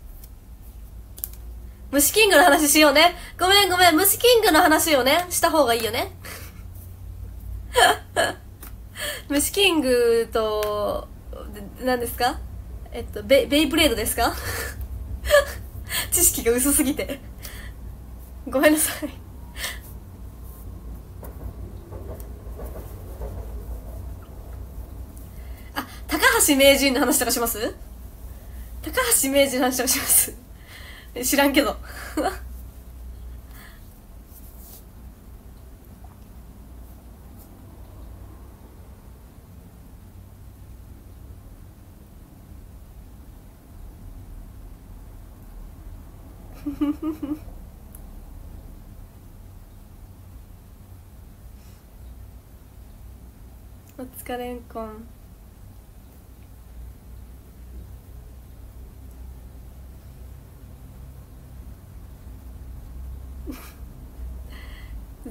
虫キングの話しようね。ごめんごめん、虫キングの話をね、した方がいいよね。虫キングと、何ですか？えっと、ベベイブレードですか？知識が薄すぎて。ごめんなさい。あ、高橋名人の話とかします？高橋名人の話とかします？知らんけど お疲れんこん。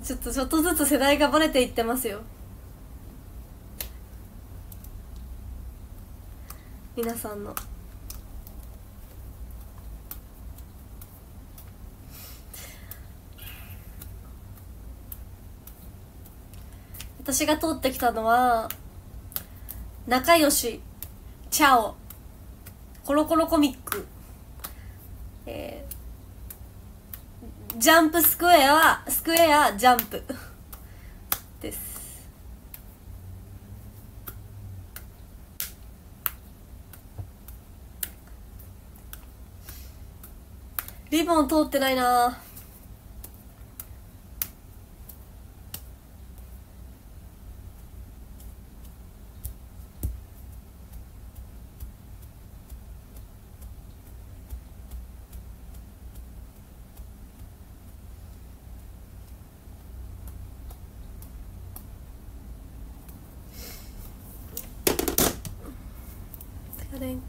ちょっとちょっとずつ世代がバレていってますよ。皆さんの。私が通ってきたのは仲良しチャオコロコロコミック。えー、ジャンプスクエアスクエアジャンプです。リボン通ってないなれんか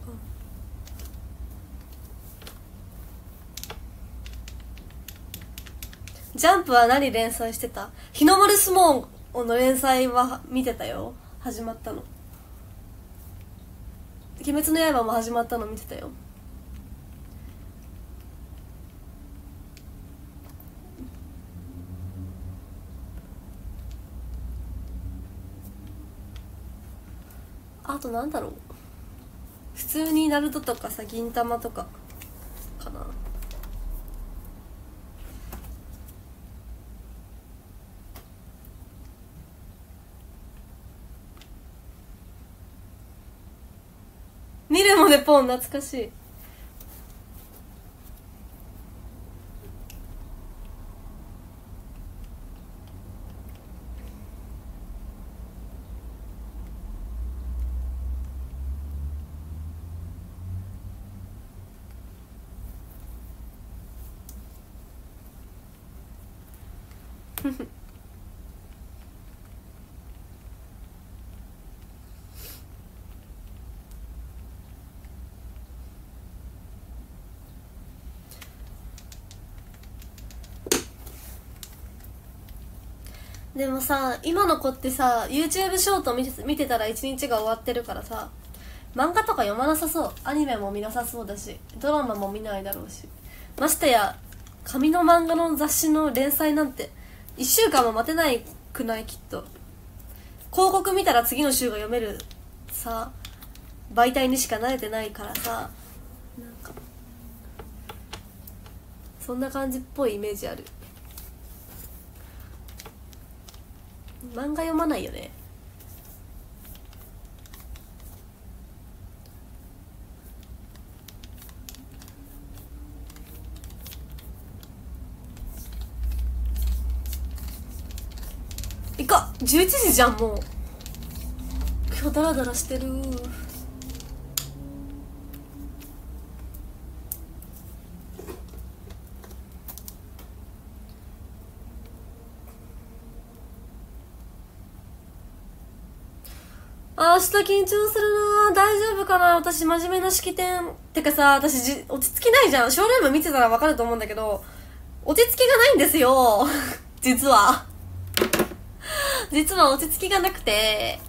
ジャンプは何連載してた？日の丸相撲の連載は見てたよ。始まったの。鬼滅の刃も始まったの見てたよ。あとなんだろう。普通にナルトとかさ銀魂とかかな見るもでポン懐かしい。でもさ今の子ってさ YouTube ショート見て見てたら一日が終わってるからさ漫画とか読まなさそう。アニメも見なさそうだしドラマも見ないだろうし。ましてや紙の漫画の雑誌の連載なんて1週間も待てないくない？きっと。広告見たら次の週が読めるさ媒体にしか慣れてないからさなんかそんな感じっぽいイメージある。漫画読まないよね。いか11時じゃんもう。今日ダラダラしてる。明日緊張するな大丈夫かな私真面目な式典。てかさ私じ落ち着きないじゃん。ショールーム見てたらわかると思うんだけど落ち着きがないんですよ。実は。実は落ち着きがなくて。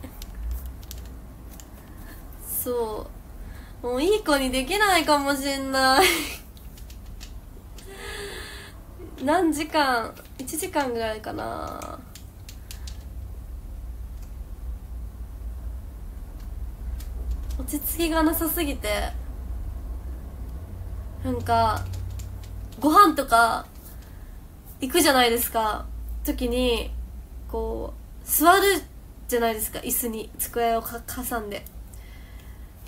そう。もういい子にできないかもしんない。何時間？1時間ぐらいかな。落ち着きがなさすぎてなんかご飯とか行くじゃないですか。時にこう座るじゃないですか。椅子に机を挟んで。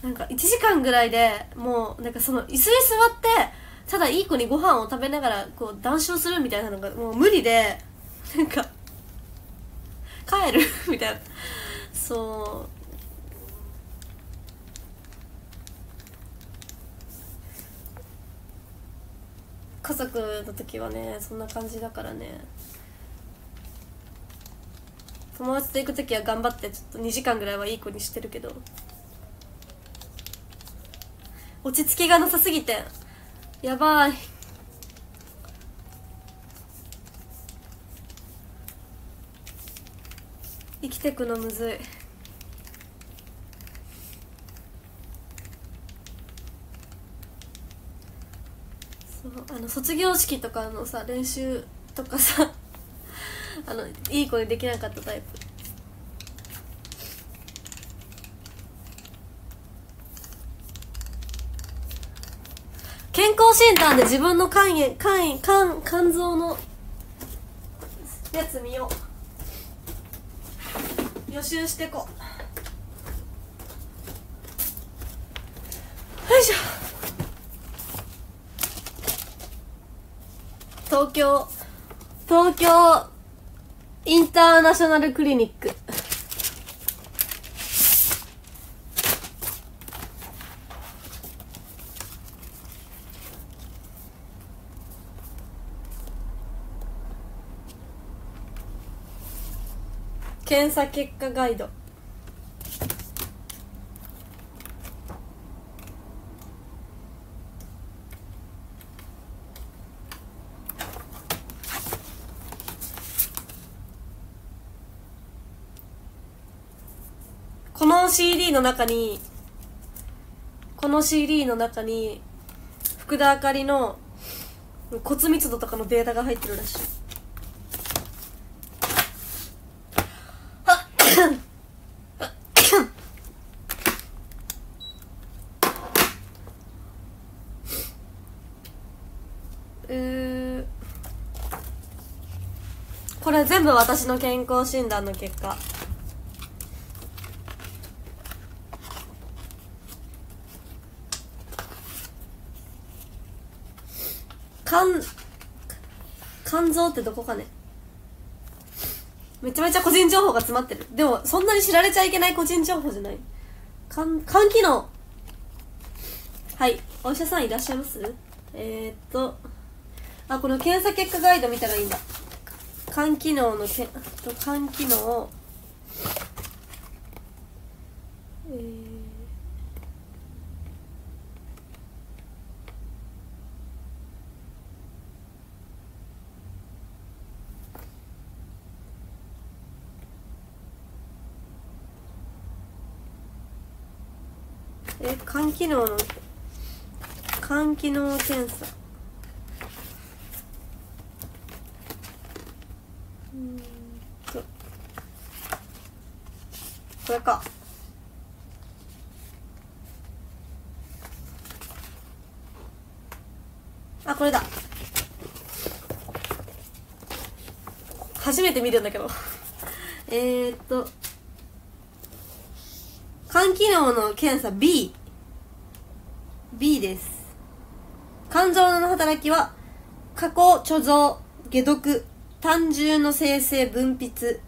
なんか1時間ぐらいでもうなんかその椅子に座ってただいい子にご飯を食べながらこう談笑するみたいなのがもう無理でなんか帰るみたいな。そう。家族の時はねそんな感じだからね。友達と行く時は頑張ってちょっと2時間ぐらいはいい子にしてるけど。落ち着きがなさすぎてやばい。生きてくのむずい。そうあの卒業式とかのさ練習とかさ あのいい子にできなかったタイプ。健康診断で自分の肝炎肝炎肝肝臓のやつ見よう。予習してこよいしょ。東京東京インターナショナルクリニック。検査結果ガイド。この CD の中にこの CD の中に福田あかりの骨密度とかのデータが入ってるらしい。うーこれ全部私の健康診断の結果。肝肝臓ってどこかね。めちゃめちゃ個人情報が詰まってる。でもそんなに知られちゃいけない個人情報じゃない。肝肝機能はい。お医者さんいらっしゃいます？えー、っと。あこの検査結果ガイド見たらいいんだ。肝機能のけ肝機能えーえ肝機能の肝機能検査。うんと。これか。あこれだ。初めて見るんだけど。えっと。肝機能の検査 B です。肝臓の働きは加工貯蔵解毒胆汁の生成分泌。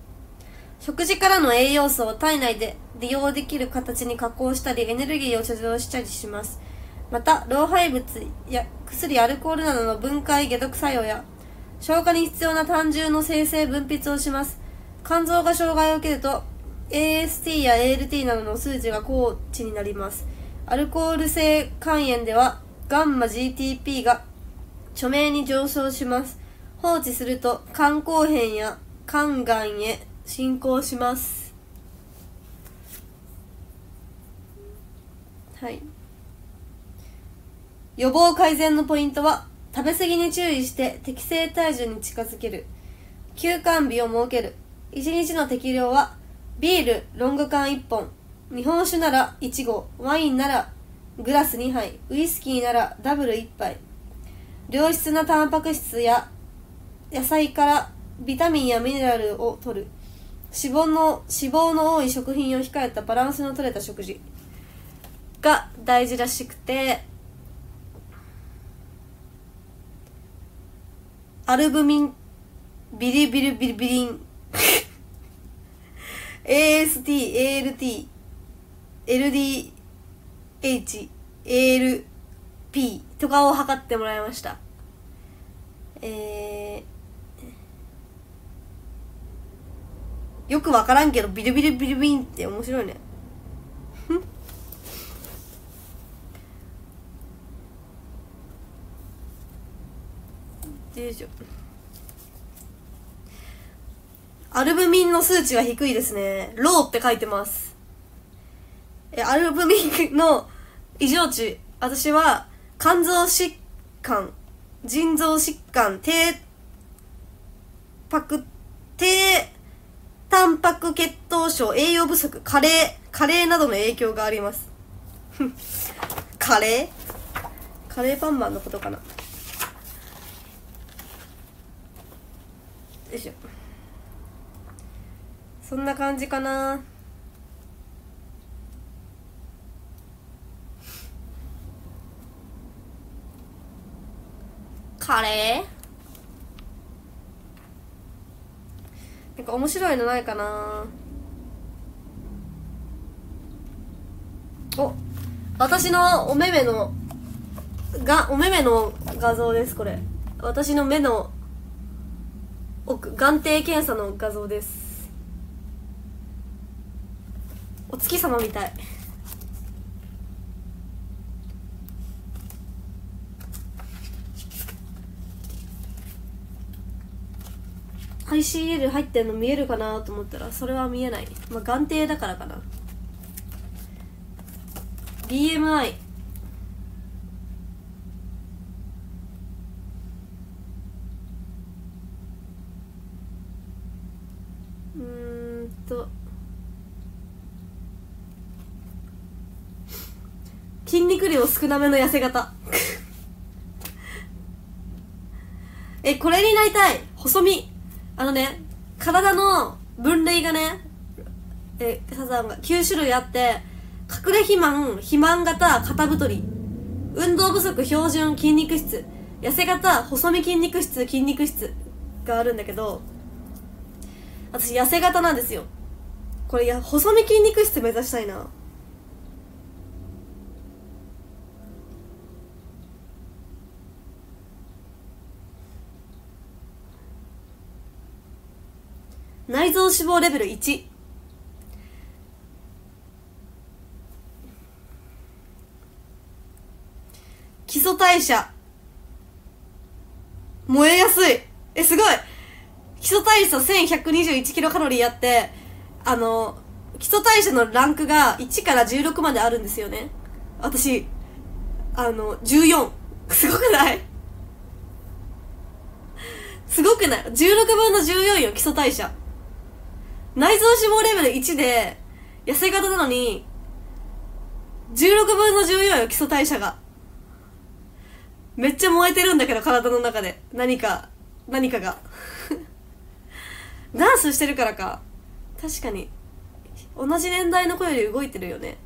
食事からの栄養素を体内で利用できる形に加工したりエネルギーを貯蔵したりします。また老廃物や薬アルコールなどの分解解毒作用や消化に必要な胆汁の生成分泌をします。肝臓が障害を受けると AST や ALT などの数値が高値になります。アルコール性肝炎ではガンマ GTP が著名に上昇します。放置すると肝硬変や肝がんへ進行します。はい。予防改善のポイントは食べ過ぎに注意して適正体重に近づける。休館日を設ける。1日の適量はビールロング缶1本。日本酒なら1合ワインならグラス2杯ウイスキーならダブル1杯。良質なタンパク質や野菜からビタミンやミネラルを摂る。脂肪の脂肪の多い食品を控えたバランスの取れた食事。が大事らしくてアルブミンビリビリビリビリン。AST、ALT、LDH、ALP とかを測ってもらいました。えー、よくわからんけどビリビリビリビンって面白いねよいしょアルブミンの数値が低いですね。ローって書いてます。え、アルブミンの異常値、私は肝臓疾患、腎臓疾患、低パ低タンパク血糖症、栄養不足、加齢、加齢などの影響があります。カレーカレーパンマンのことかな。よいしょ。そんな感じかなカレーなんか面白いのないかな？お私のお目目のがお目目の画像ですこれ。私の目の奥眼底検査の画像です。お月様みたい。ICL 入ってんの見えるかなと思ったらそれは見えない。まあ眼底だからかな。BMI うんと。筋肉量少なめの痩せ型 え、これになりたい。細身。あのね、体の分類がね、え、サザンが9種類あって、隠れ肥満、肥満型、肩太り、運動不足、標準、筋肉質、痩せ型、細身筋肉質、筋肉質があるんだけど、私痩せ型なんですよ。これや、細身筋肉質目指したいな。内臓脂肪レベル1基礎代謝。燃えやすい。えすごい。基礎代謝1121キロカロリーあってあの基礎代謝のランクが1から16まであるんですよね。私あの14すごくない？すごくない ?16 分の14よ、基礎代謝。内臓脂肪レベル1で、痩せ型なのに、16分の14よ、基礎代謝が。めっちゃ燃えてるんだけど、体の中で。何か、何かが。ダンスしてるからか。確かに。同じ年代の子より動いてるよね。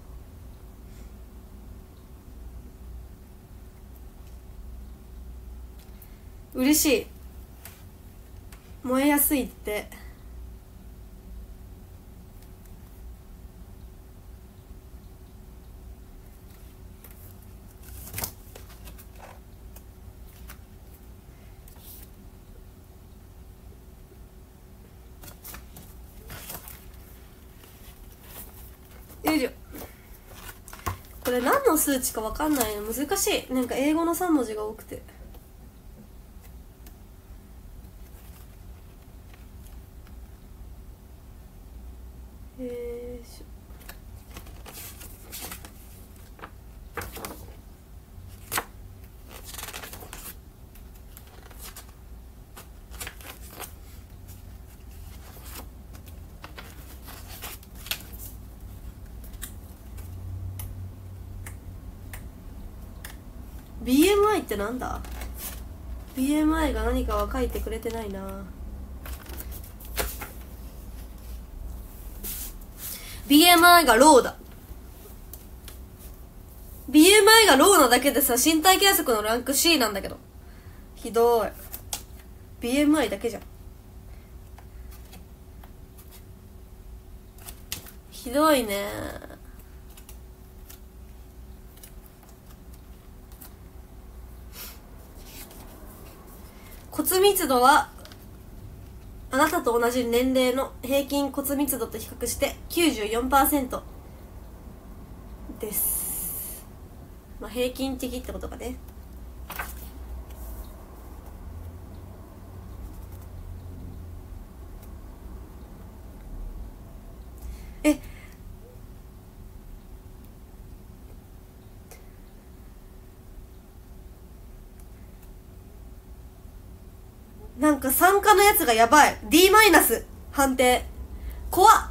嬉しい。燃えやすいって。れ何の数値か分かんない。の難しい。なんか英語の3文字が多くてえーしょ BMI ってなんだ？BMI が何かは書いてくれてないな。BMI がローだ。BMI がローなだけでさ身体計測のランク C なんだけど。ひどい。BMI だけじゃん。ひどいね。骨密度はあなたと同じ年齢の平均骨密度と比較して94%です。まあ平均的ってことかね。なんか参加のやつがやばい。D マイナス。判定。怖っ。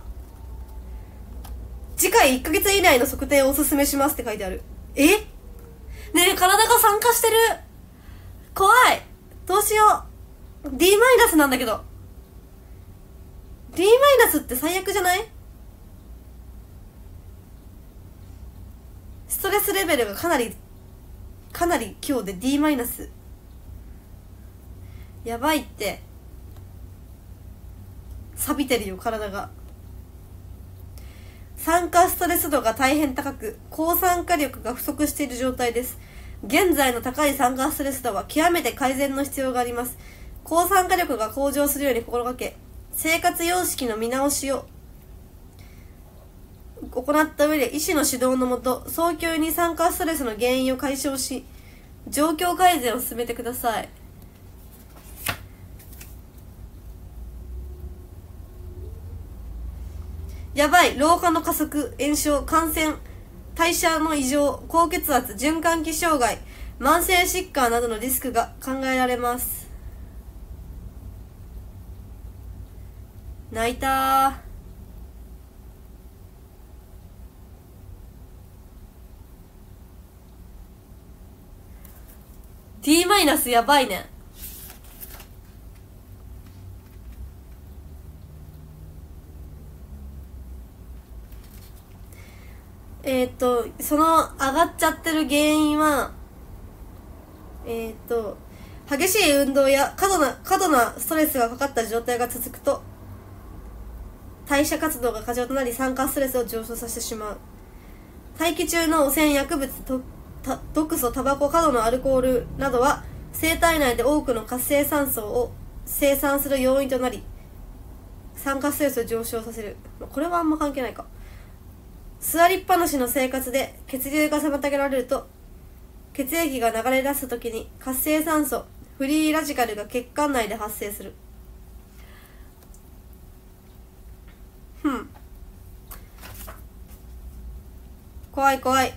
次回1ヶ月以内の測定をおすすめしますって書いてある。え？ねえ体が酸化してる。怖い。どうしよう。D マイナスなんだけど。D マイナスって最悪じゃない？ストレスレベルがかなりかなり今日で D マイナス。やばいって。錆びてるよ体が。酸化ストレス度が大変高く抗酸化力が不足している状態です。現在の高い酸化ストレス度は極めて改善の必要があります。抗酸化力が向上するように心がけ生活様式の見直しを行った上で医師の指導のもと早急に酸化ストレスの原因を解消し状況改善を進めてください。やばい老化の加速炎症感染代謝の異常高血圧循環器障害慢性疾患などのリスクが考えられます。泣いた D マイナスやばいねえっ、ー、とその上がっちゃってる原因はえっ、ー、と激しい運動や過度な過度なストレスがかかった状態が続くと代謝活動が過剰となり酸化ストレスを上昇させてしまう。大気中の汚染薬物と毒素タバコ過度のアルコールなどは生体内で多くの活性酸素を生産する要因となり酸化ストレスを上昇させる。これはあんま関係ないか。座りっぱなしの生活で血流が妨げられると血液が流れ出す時に活性酸素フリーラジカルが血管内で発生する。ふん。怖い怖い。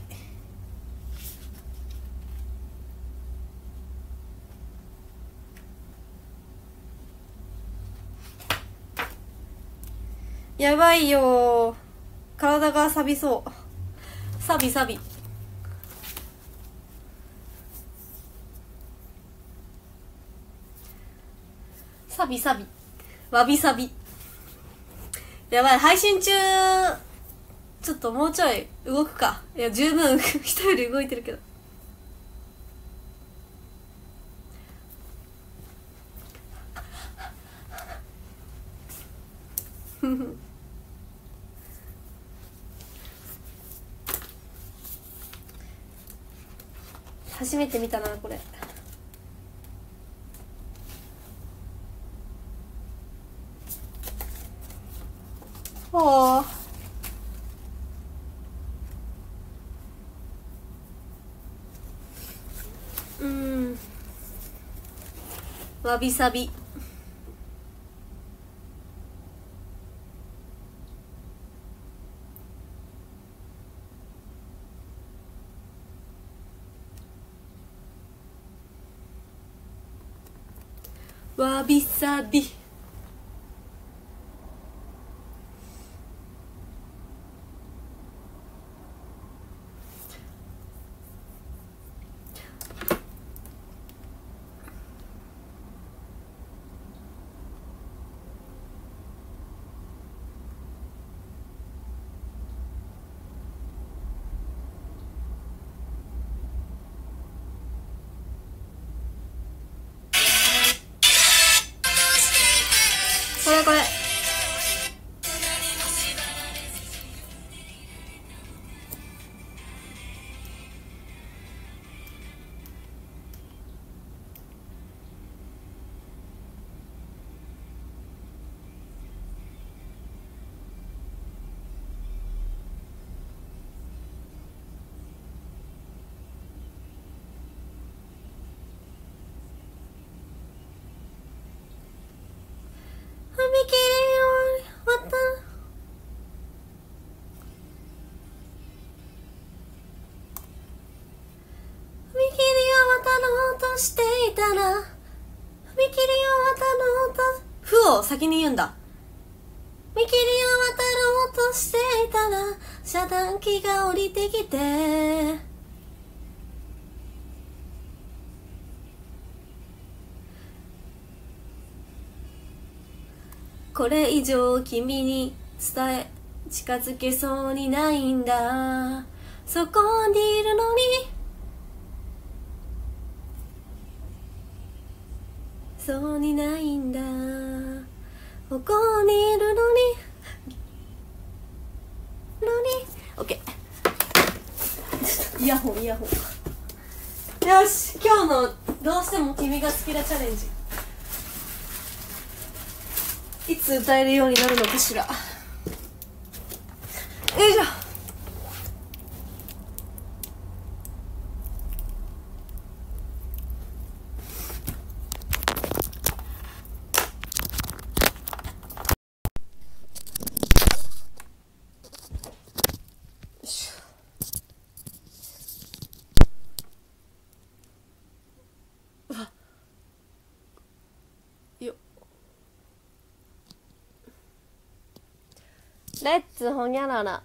やばいよ体が錆びそう。錆び錆び。錆び錆び。わびさび。やばい配信中。ちょっともうちょい動くか。いや十分。人より動いてるけど。ふ ふ初めて見たなこれ。おうん。わびさび。わびのとしていたら踏切を渡ろうと。負を先に言うんだ。見切りを渡ろうとしていたら遮断機が降りてきて。これ以上君に伝え近づけそうにないんだ。そこにいるのにそうにないんだ。ここにいるのに。のに。オッケーイヤホンイヤホン。よし今日のどうしても君が好きなチャレンジ。いつ歌えるようになるのかしら。よいしょ。来紫红娘来了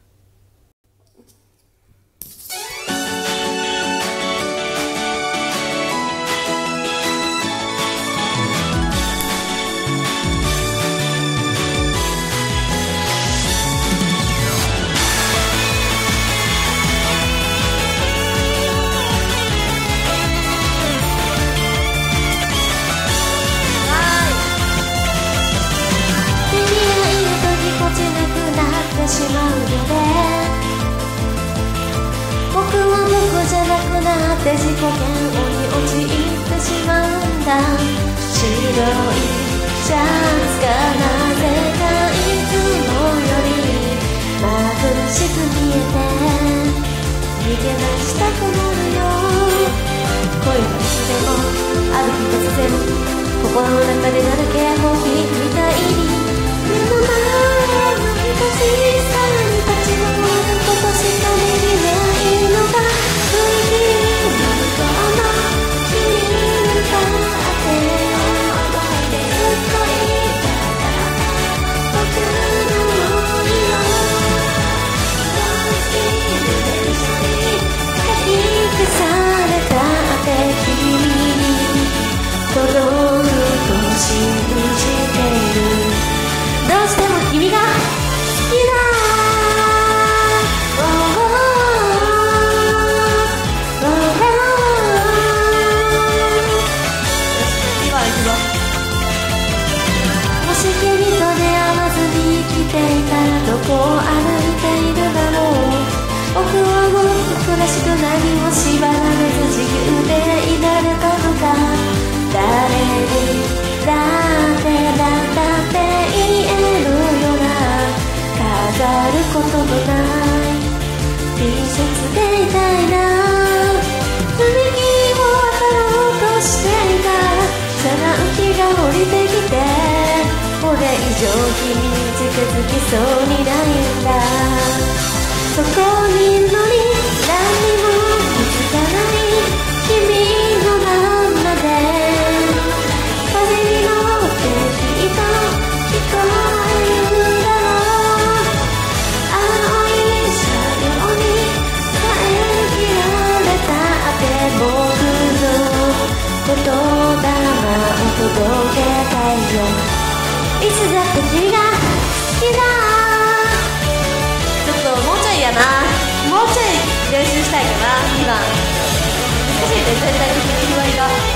つだって君が好きだ。ちょっともうちょいやな。もうちょい練習したいかな今。難しいね全体的に決まりが。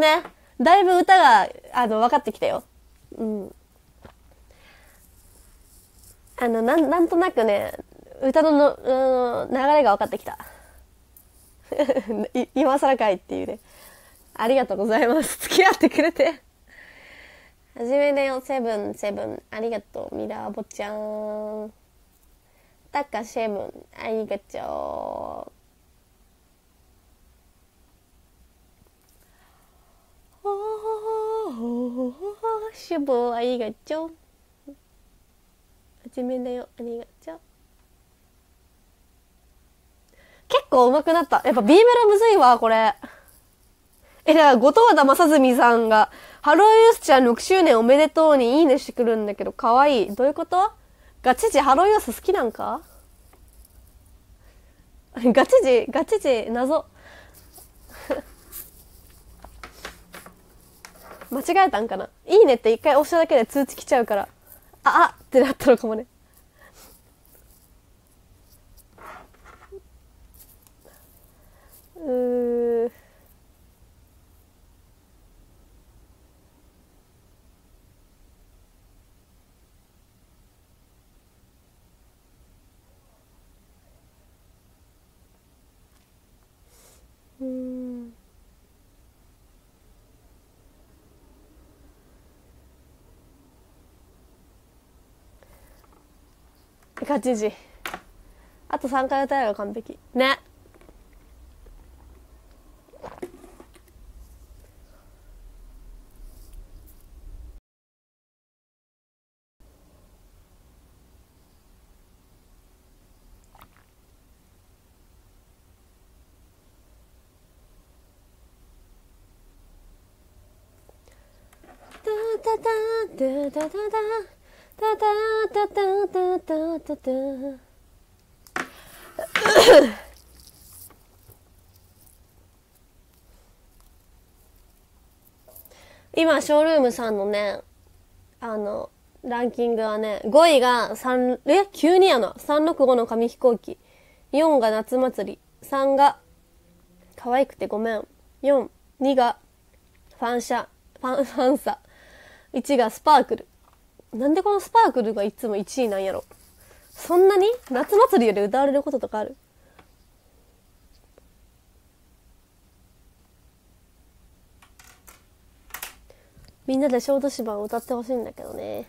ね。だいぶ歌が、あの、分かってきたよ。うん。あの、なん、なんとなくね、歌のの、うん、流れが分かってきた。今更かいっていうね。ありがとうございます。付き合ってくれて。はじめだよ、セブン、セブン。ありがとう、ミラーボちゃん。タカセブン、ありがとう。おー、シュボー、ありがとう。はじめだよ、ありがとう。結構上手くなった。やっぱ B メロむずいわ、これ。え、だから、後藤田正純さんが、ハローユースちゃん6周年おめでとうにいいねしてくるんだけど、かわいい。どういうこと？ガチジハローユース好きなんか？ガチジ、ガチジ、謎。間違えたんかな？いいねって一回押しただけで通知来ちゃうから。あ、あってなったのかもね。うー。うん。ガチジ。あと3回歌えば完璧。ね。タタタタタタタタタタタタタタ今ショールームさんのねあのランキングはね5位が3え？急にやな。365の紙飛行機。4が夏祭り。3が可愛くてごめん。42がファンシャファンファンサ。1がスパークル。なんでこのスパークルがいつも1位なんやろ？そんなに？夏祭りより歌われることとかある？みんなで小豆島を歌ってほしいんだけどね。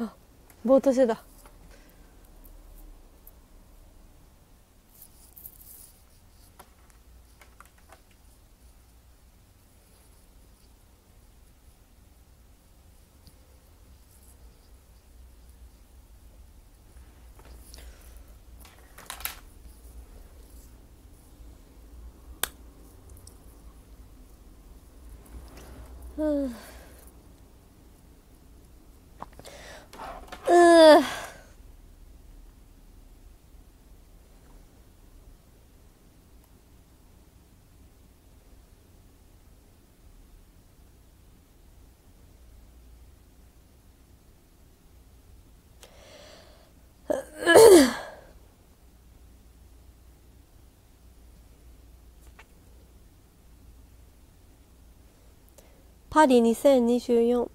あ、ぼーっとしてた。うん。うーパリ2024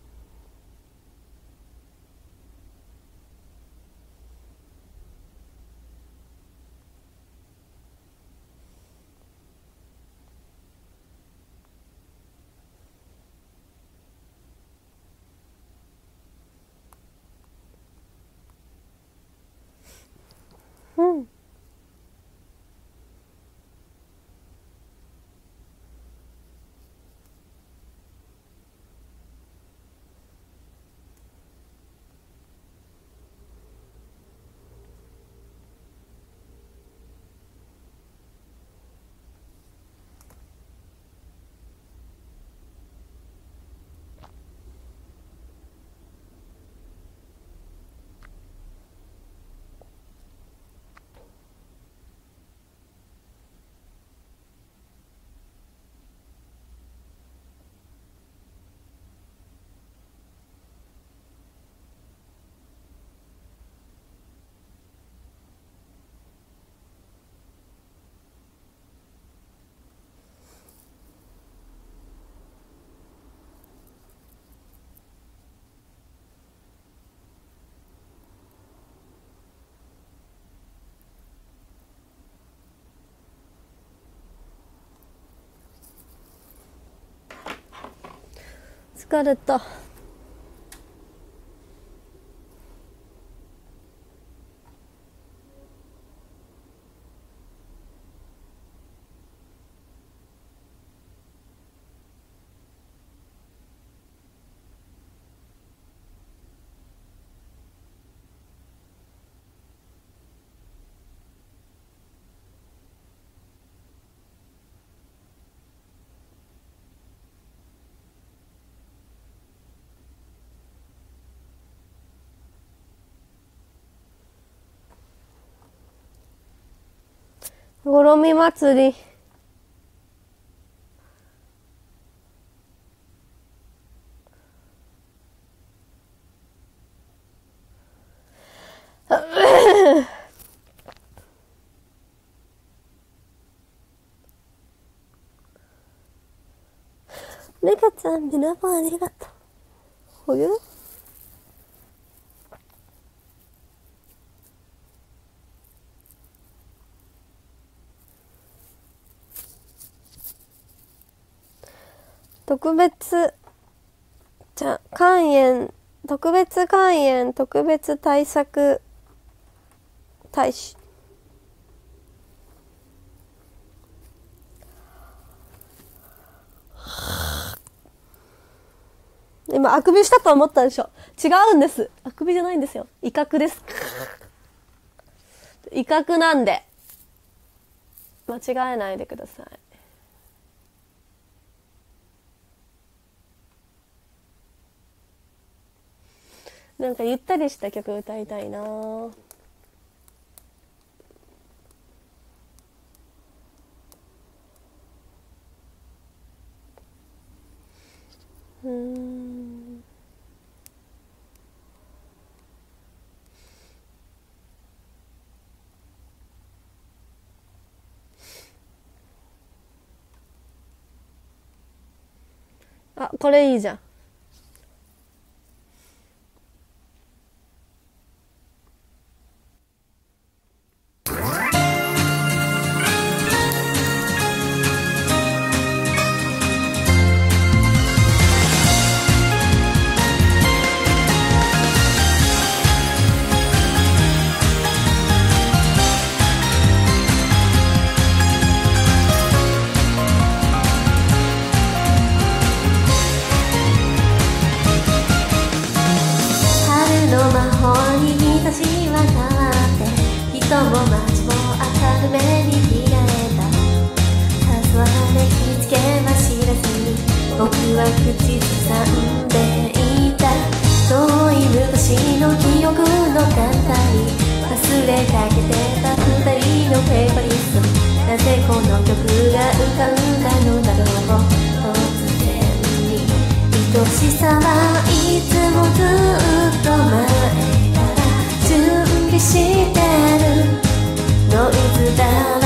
うん疲れた。ごろみ祭り ルカちゃん、ミラボありがとう。お湯？特別、じゃ、肝炎、特別肝炎特別対策大使。今、あくびしたと思ったでしょ違うんです。あくびじゃないんですよ。威嚇です。威嚇なんで。間違えないでください。なんかゆったりした曲歌いたいな。うん。あこれいいじゃん。口ずさんでいた遠い昔の記憶の簡単に忘れかけてた二人のペーパリストなぜこの曲が浮かんだのだろう突然に愛しさはいつもずっと前から準備してるノイズだ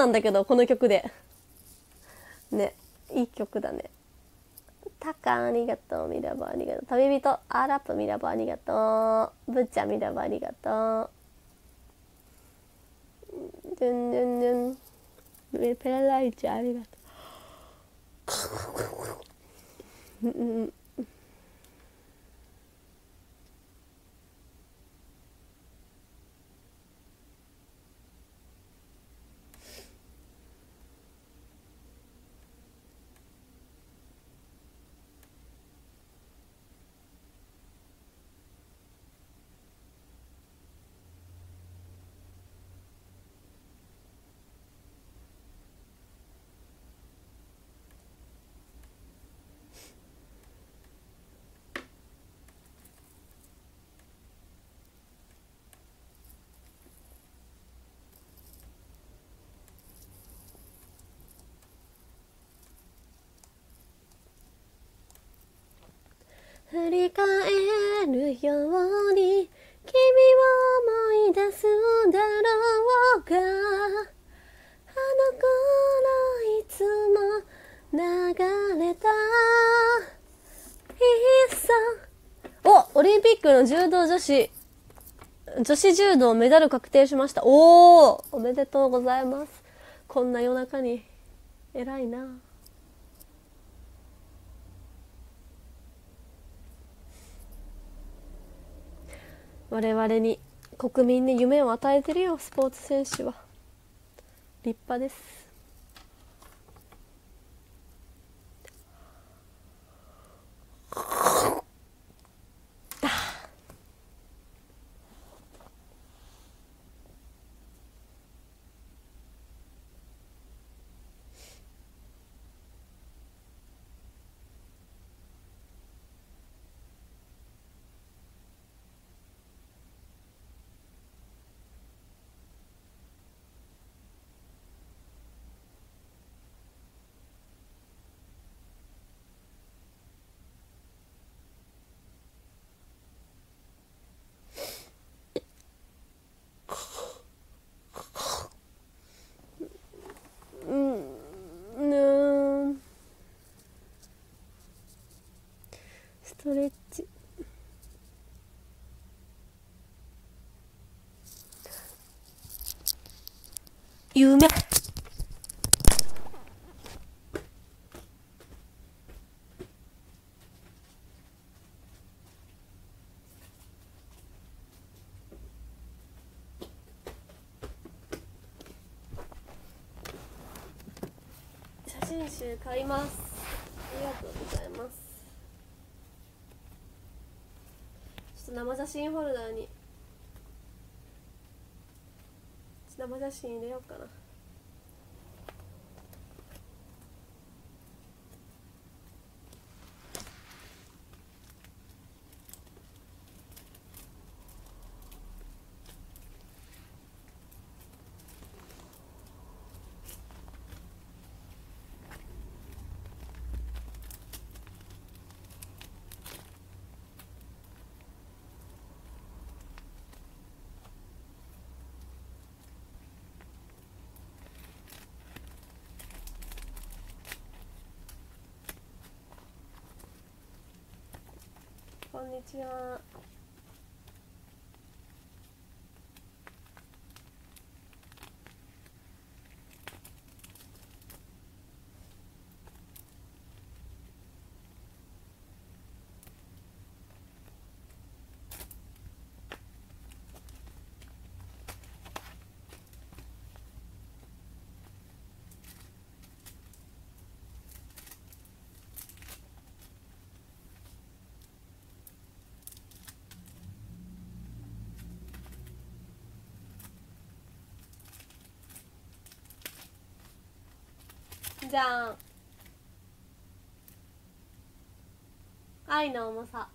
なんだけどこの曲で。ねいい曲だね。タカありがとうミラボありがとう。旅人アラップミラボありがとう。ブッチャミラボありがとう。ドゥンドゥンドゥン。ペラライチありがとう。う ん振り返るように君を思い出すだろうがあの頃いつも流れたいっそおオリンピックの柔道女子。女子柔道メダル確定しました。おおおめでとうございます。こんな夜中に。偉いな。我々に国民に夢を与えてるよスポーツ選手は。立派ですうんうんストレッチ。夢。写真集買います。ありがとうございますちょっと生写真ホルダーに。生写真入れようかな。en es-tu un じゃん。愛の重さ。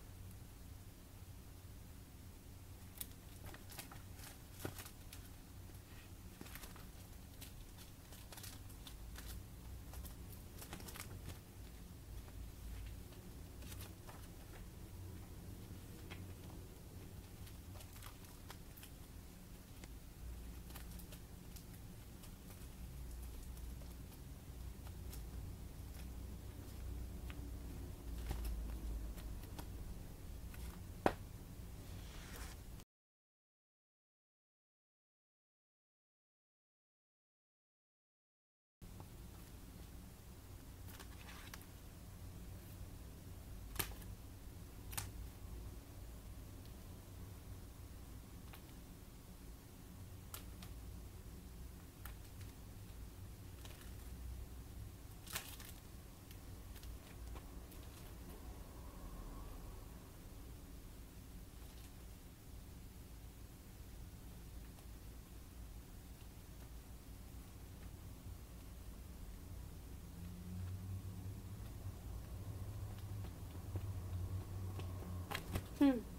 Hmm.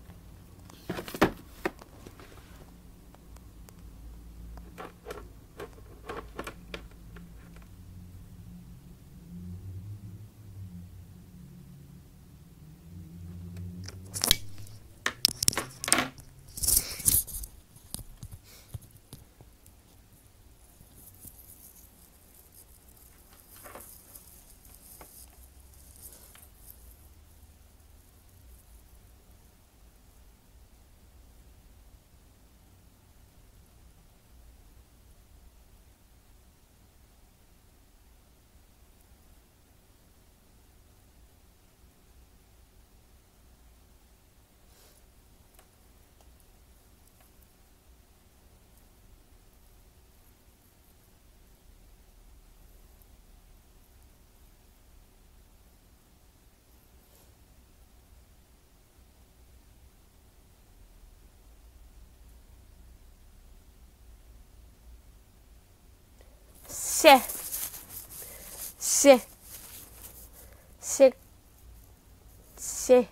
谢。谢。谢。谢。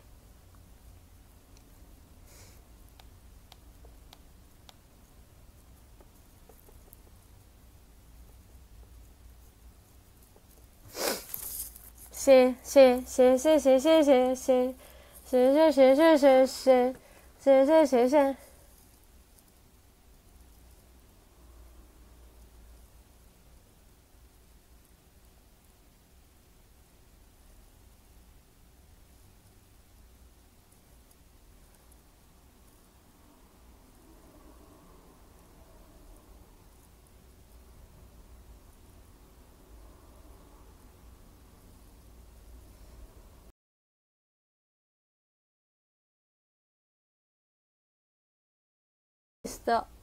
谢谢谢谢谢谢谢谢谢谢谢谢谢谢谢谢。した。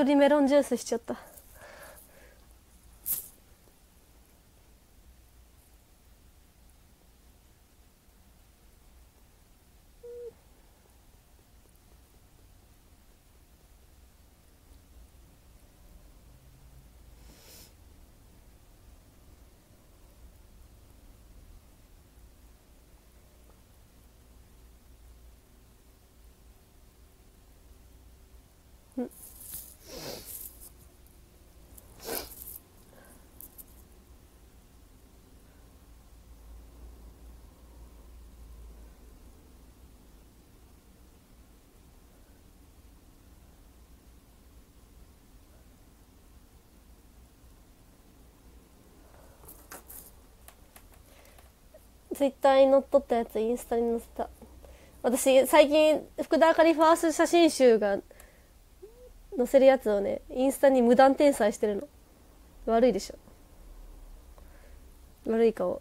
一人メロンジュースしちゃった。ツイッターに載っとったやつインスタに載せた。私最近福田あかりファースト写真集が載せるやつをねインスタに無断転載してるの。悪いでしょ。悪い顔。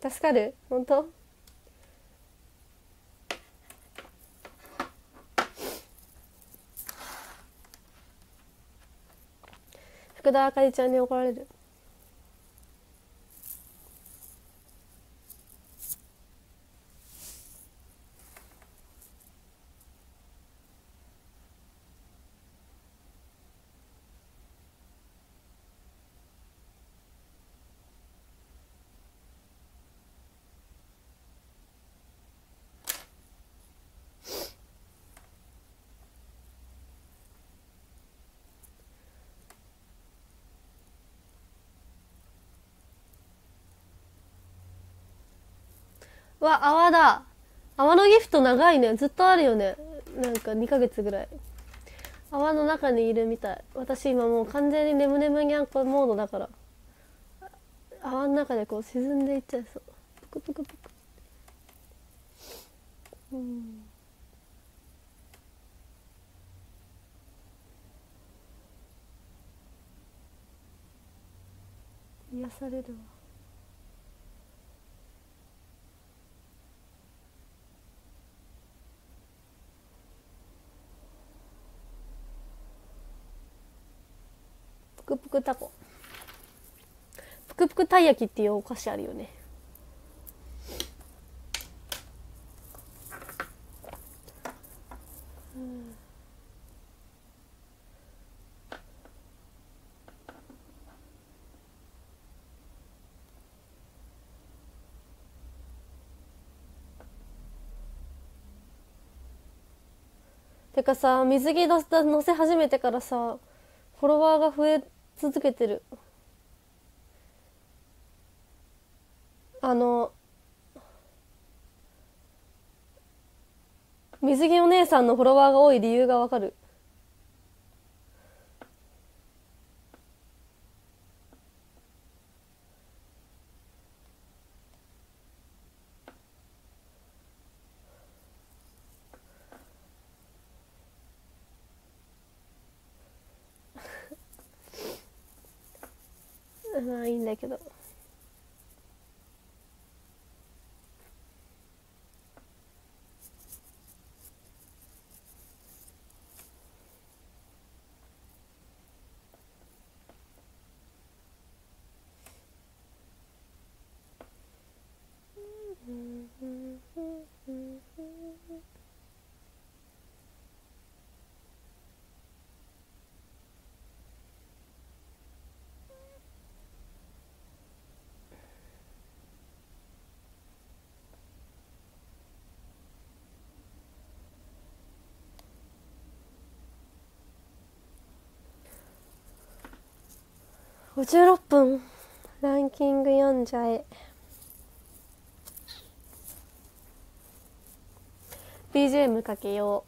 助かる？本当？福田あかりちゃんに怒られる。わ泡だ。泡のギフト長いね。ずっとあるよね。なんか2ヶ月ぐらい。泡の中にいるみたい。私今もう完全に眠眠にゃんこモードだから。泡の中でこう沈んでいっちゃいそう。ぷくぷくぷく。うん。癒されるわ。ぷくぷくタコ。ぷくぷくたい焼きっていうお菓子あるよね。てかさ水着のせ始めてからさフォロワーが増え続けてる。あの水着お姉さんのフォロワーが多い理由がわかるまあいいんだけど56分。ランキング読んじゃえ。BGM かけよう。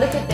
の